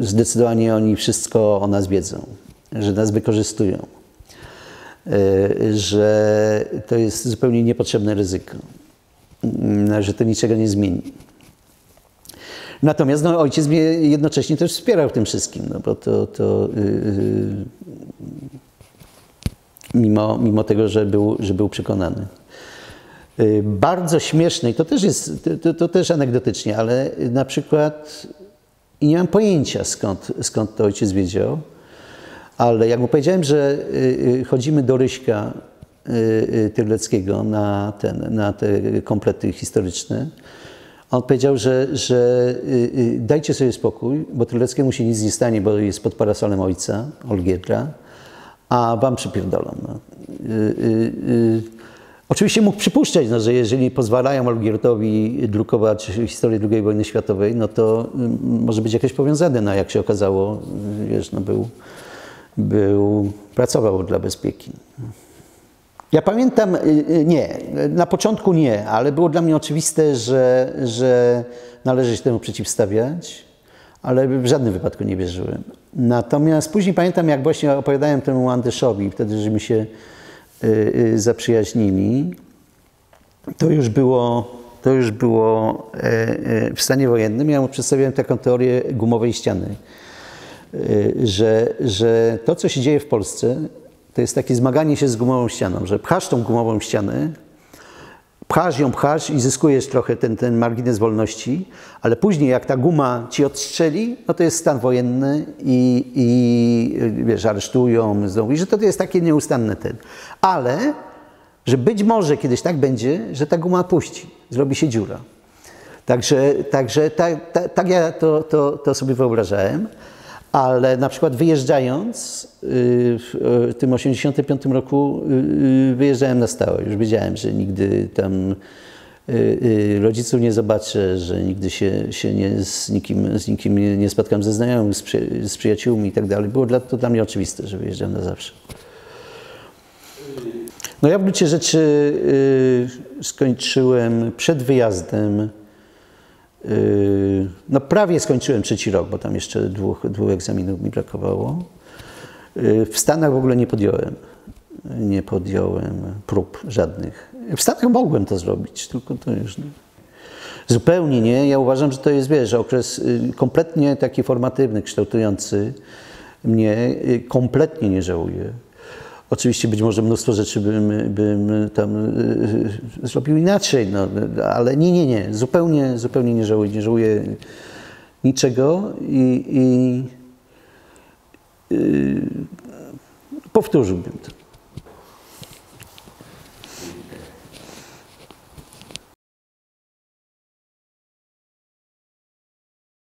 zdecydowanie oni wszystko o nas wiedzą, że nas wykorzystują, że to jest zupełnie niepotrzebne ryzyko, że to niczego nie zmieni. Natomiast no, ojciec mnie jednocześnie też wspierał tym wszystkim, no bo to, to yy, mimo, mimo tego, że był, że był przekonany. Yy, bardzo śmieszne, i to też jest, to, to też anegdotycznie, ale na przykład i nie mam pojęcia skąd, skąd to ojciec wiedział, ale jak mu powiedziałem, że yy, chodzimy do Ryśka yy, Tyrleckiego na, ten, na te komplety historyczne, on powiedział, że, że y, y, dajcie sobie spokój, bo Tyleckiemu się nic nie stanie, bo jest pod parasolem ojca, Olgierdra, a wam przypierdolą. No. Y, Oczywiście mógł przypuszczać, no, że jeżeli pozwalają Olgiertowi drukować historię II wojny światowej, no to może być jakieś powiązane. No jak się okazało, wiesz, no był, był, pracował dla bezpieki. Ja pamiętam, y, y, nie, na początku nie, ale było dla mnie oczywiste, że, że należy się temu przeciwstawiać, ale w żadnym wypadku nie wierzyłem. Natomiast później pamiętam, jak właśnie opowiadałem temu Andyszowi, wtedy, że mi się y, zaprzyjaźnili, to już było, to już było e, e, w stanie wojennym. Ja mu przedstawiałem taką teorię gumowej ściany, że, że to, co się dzieje w Polsce, to jest takie zmaganie się z gumową ścianą, że pchasz tą gumową ścianę, pchasz ją, pchasz i zyskujesz trochę ten, ten margines wolności, ale później jak ta guma ci odstrzeli, no to jest stan wojenny i, i wiesz, aresztują znowu i że to jest takie nieustanne ten. Ale, że być może kiedyś tak będzie, że ta guma puści, zrobi się dziura. Także, także tak, tak, tak ja to, to, to sobie wyobrażałem ale na przykład wyjeżdżając y, w tym 85 roku y, wyjeżdżałem na stałe. Już wiedziałem, że nigdy tam y, rodziców nie zobaczę, że nigdy się, się nie, z, nikim, z nikim nie, spotkam ze znajomych, z, przy, z przyjaciółmi i tak. Było dla, to dla mnie oczywiste, że wyjeżdżam na zawsze. No ja w gruncie rzeczy skończyłem przed wyjazdem no prawie skończyłem trzeci rok, bo tam jeszcze dwóch, dwóch egzaminów mi brakowało. Yy, w Stanach w ogóle nie podjąłem. Nie podjąłem prób żadnych. W Stanach mogłem to zrobić, tylko to już nie. Zupełnie nie. Ja uważam, że to jest, wiesz, okres y, kompletnie taki formatywny, kształtujący mnie. Y, kompletnie nie żałuję. Oczywiście być może mnóstwo rzeczy bym, bym tam y, y, zrobił inaczej, no, ale nie, nie, nie, zupełnie, zupełnie nie żałuję, nie żałuję niczego i, i y, powtórzyłbym to.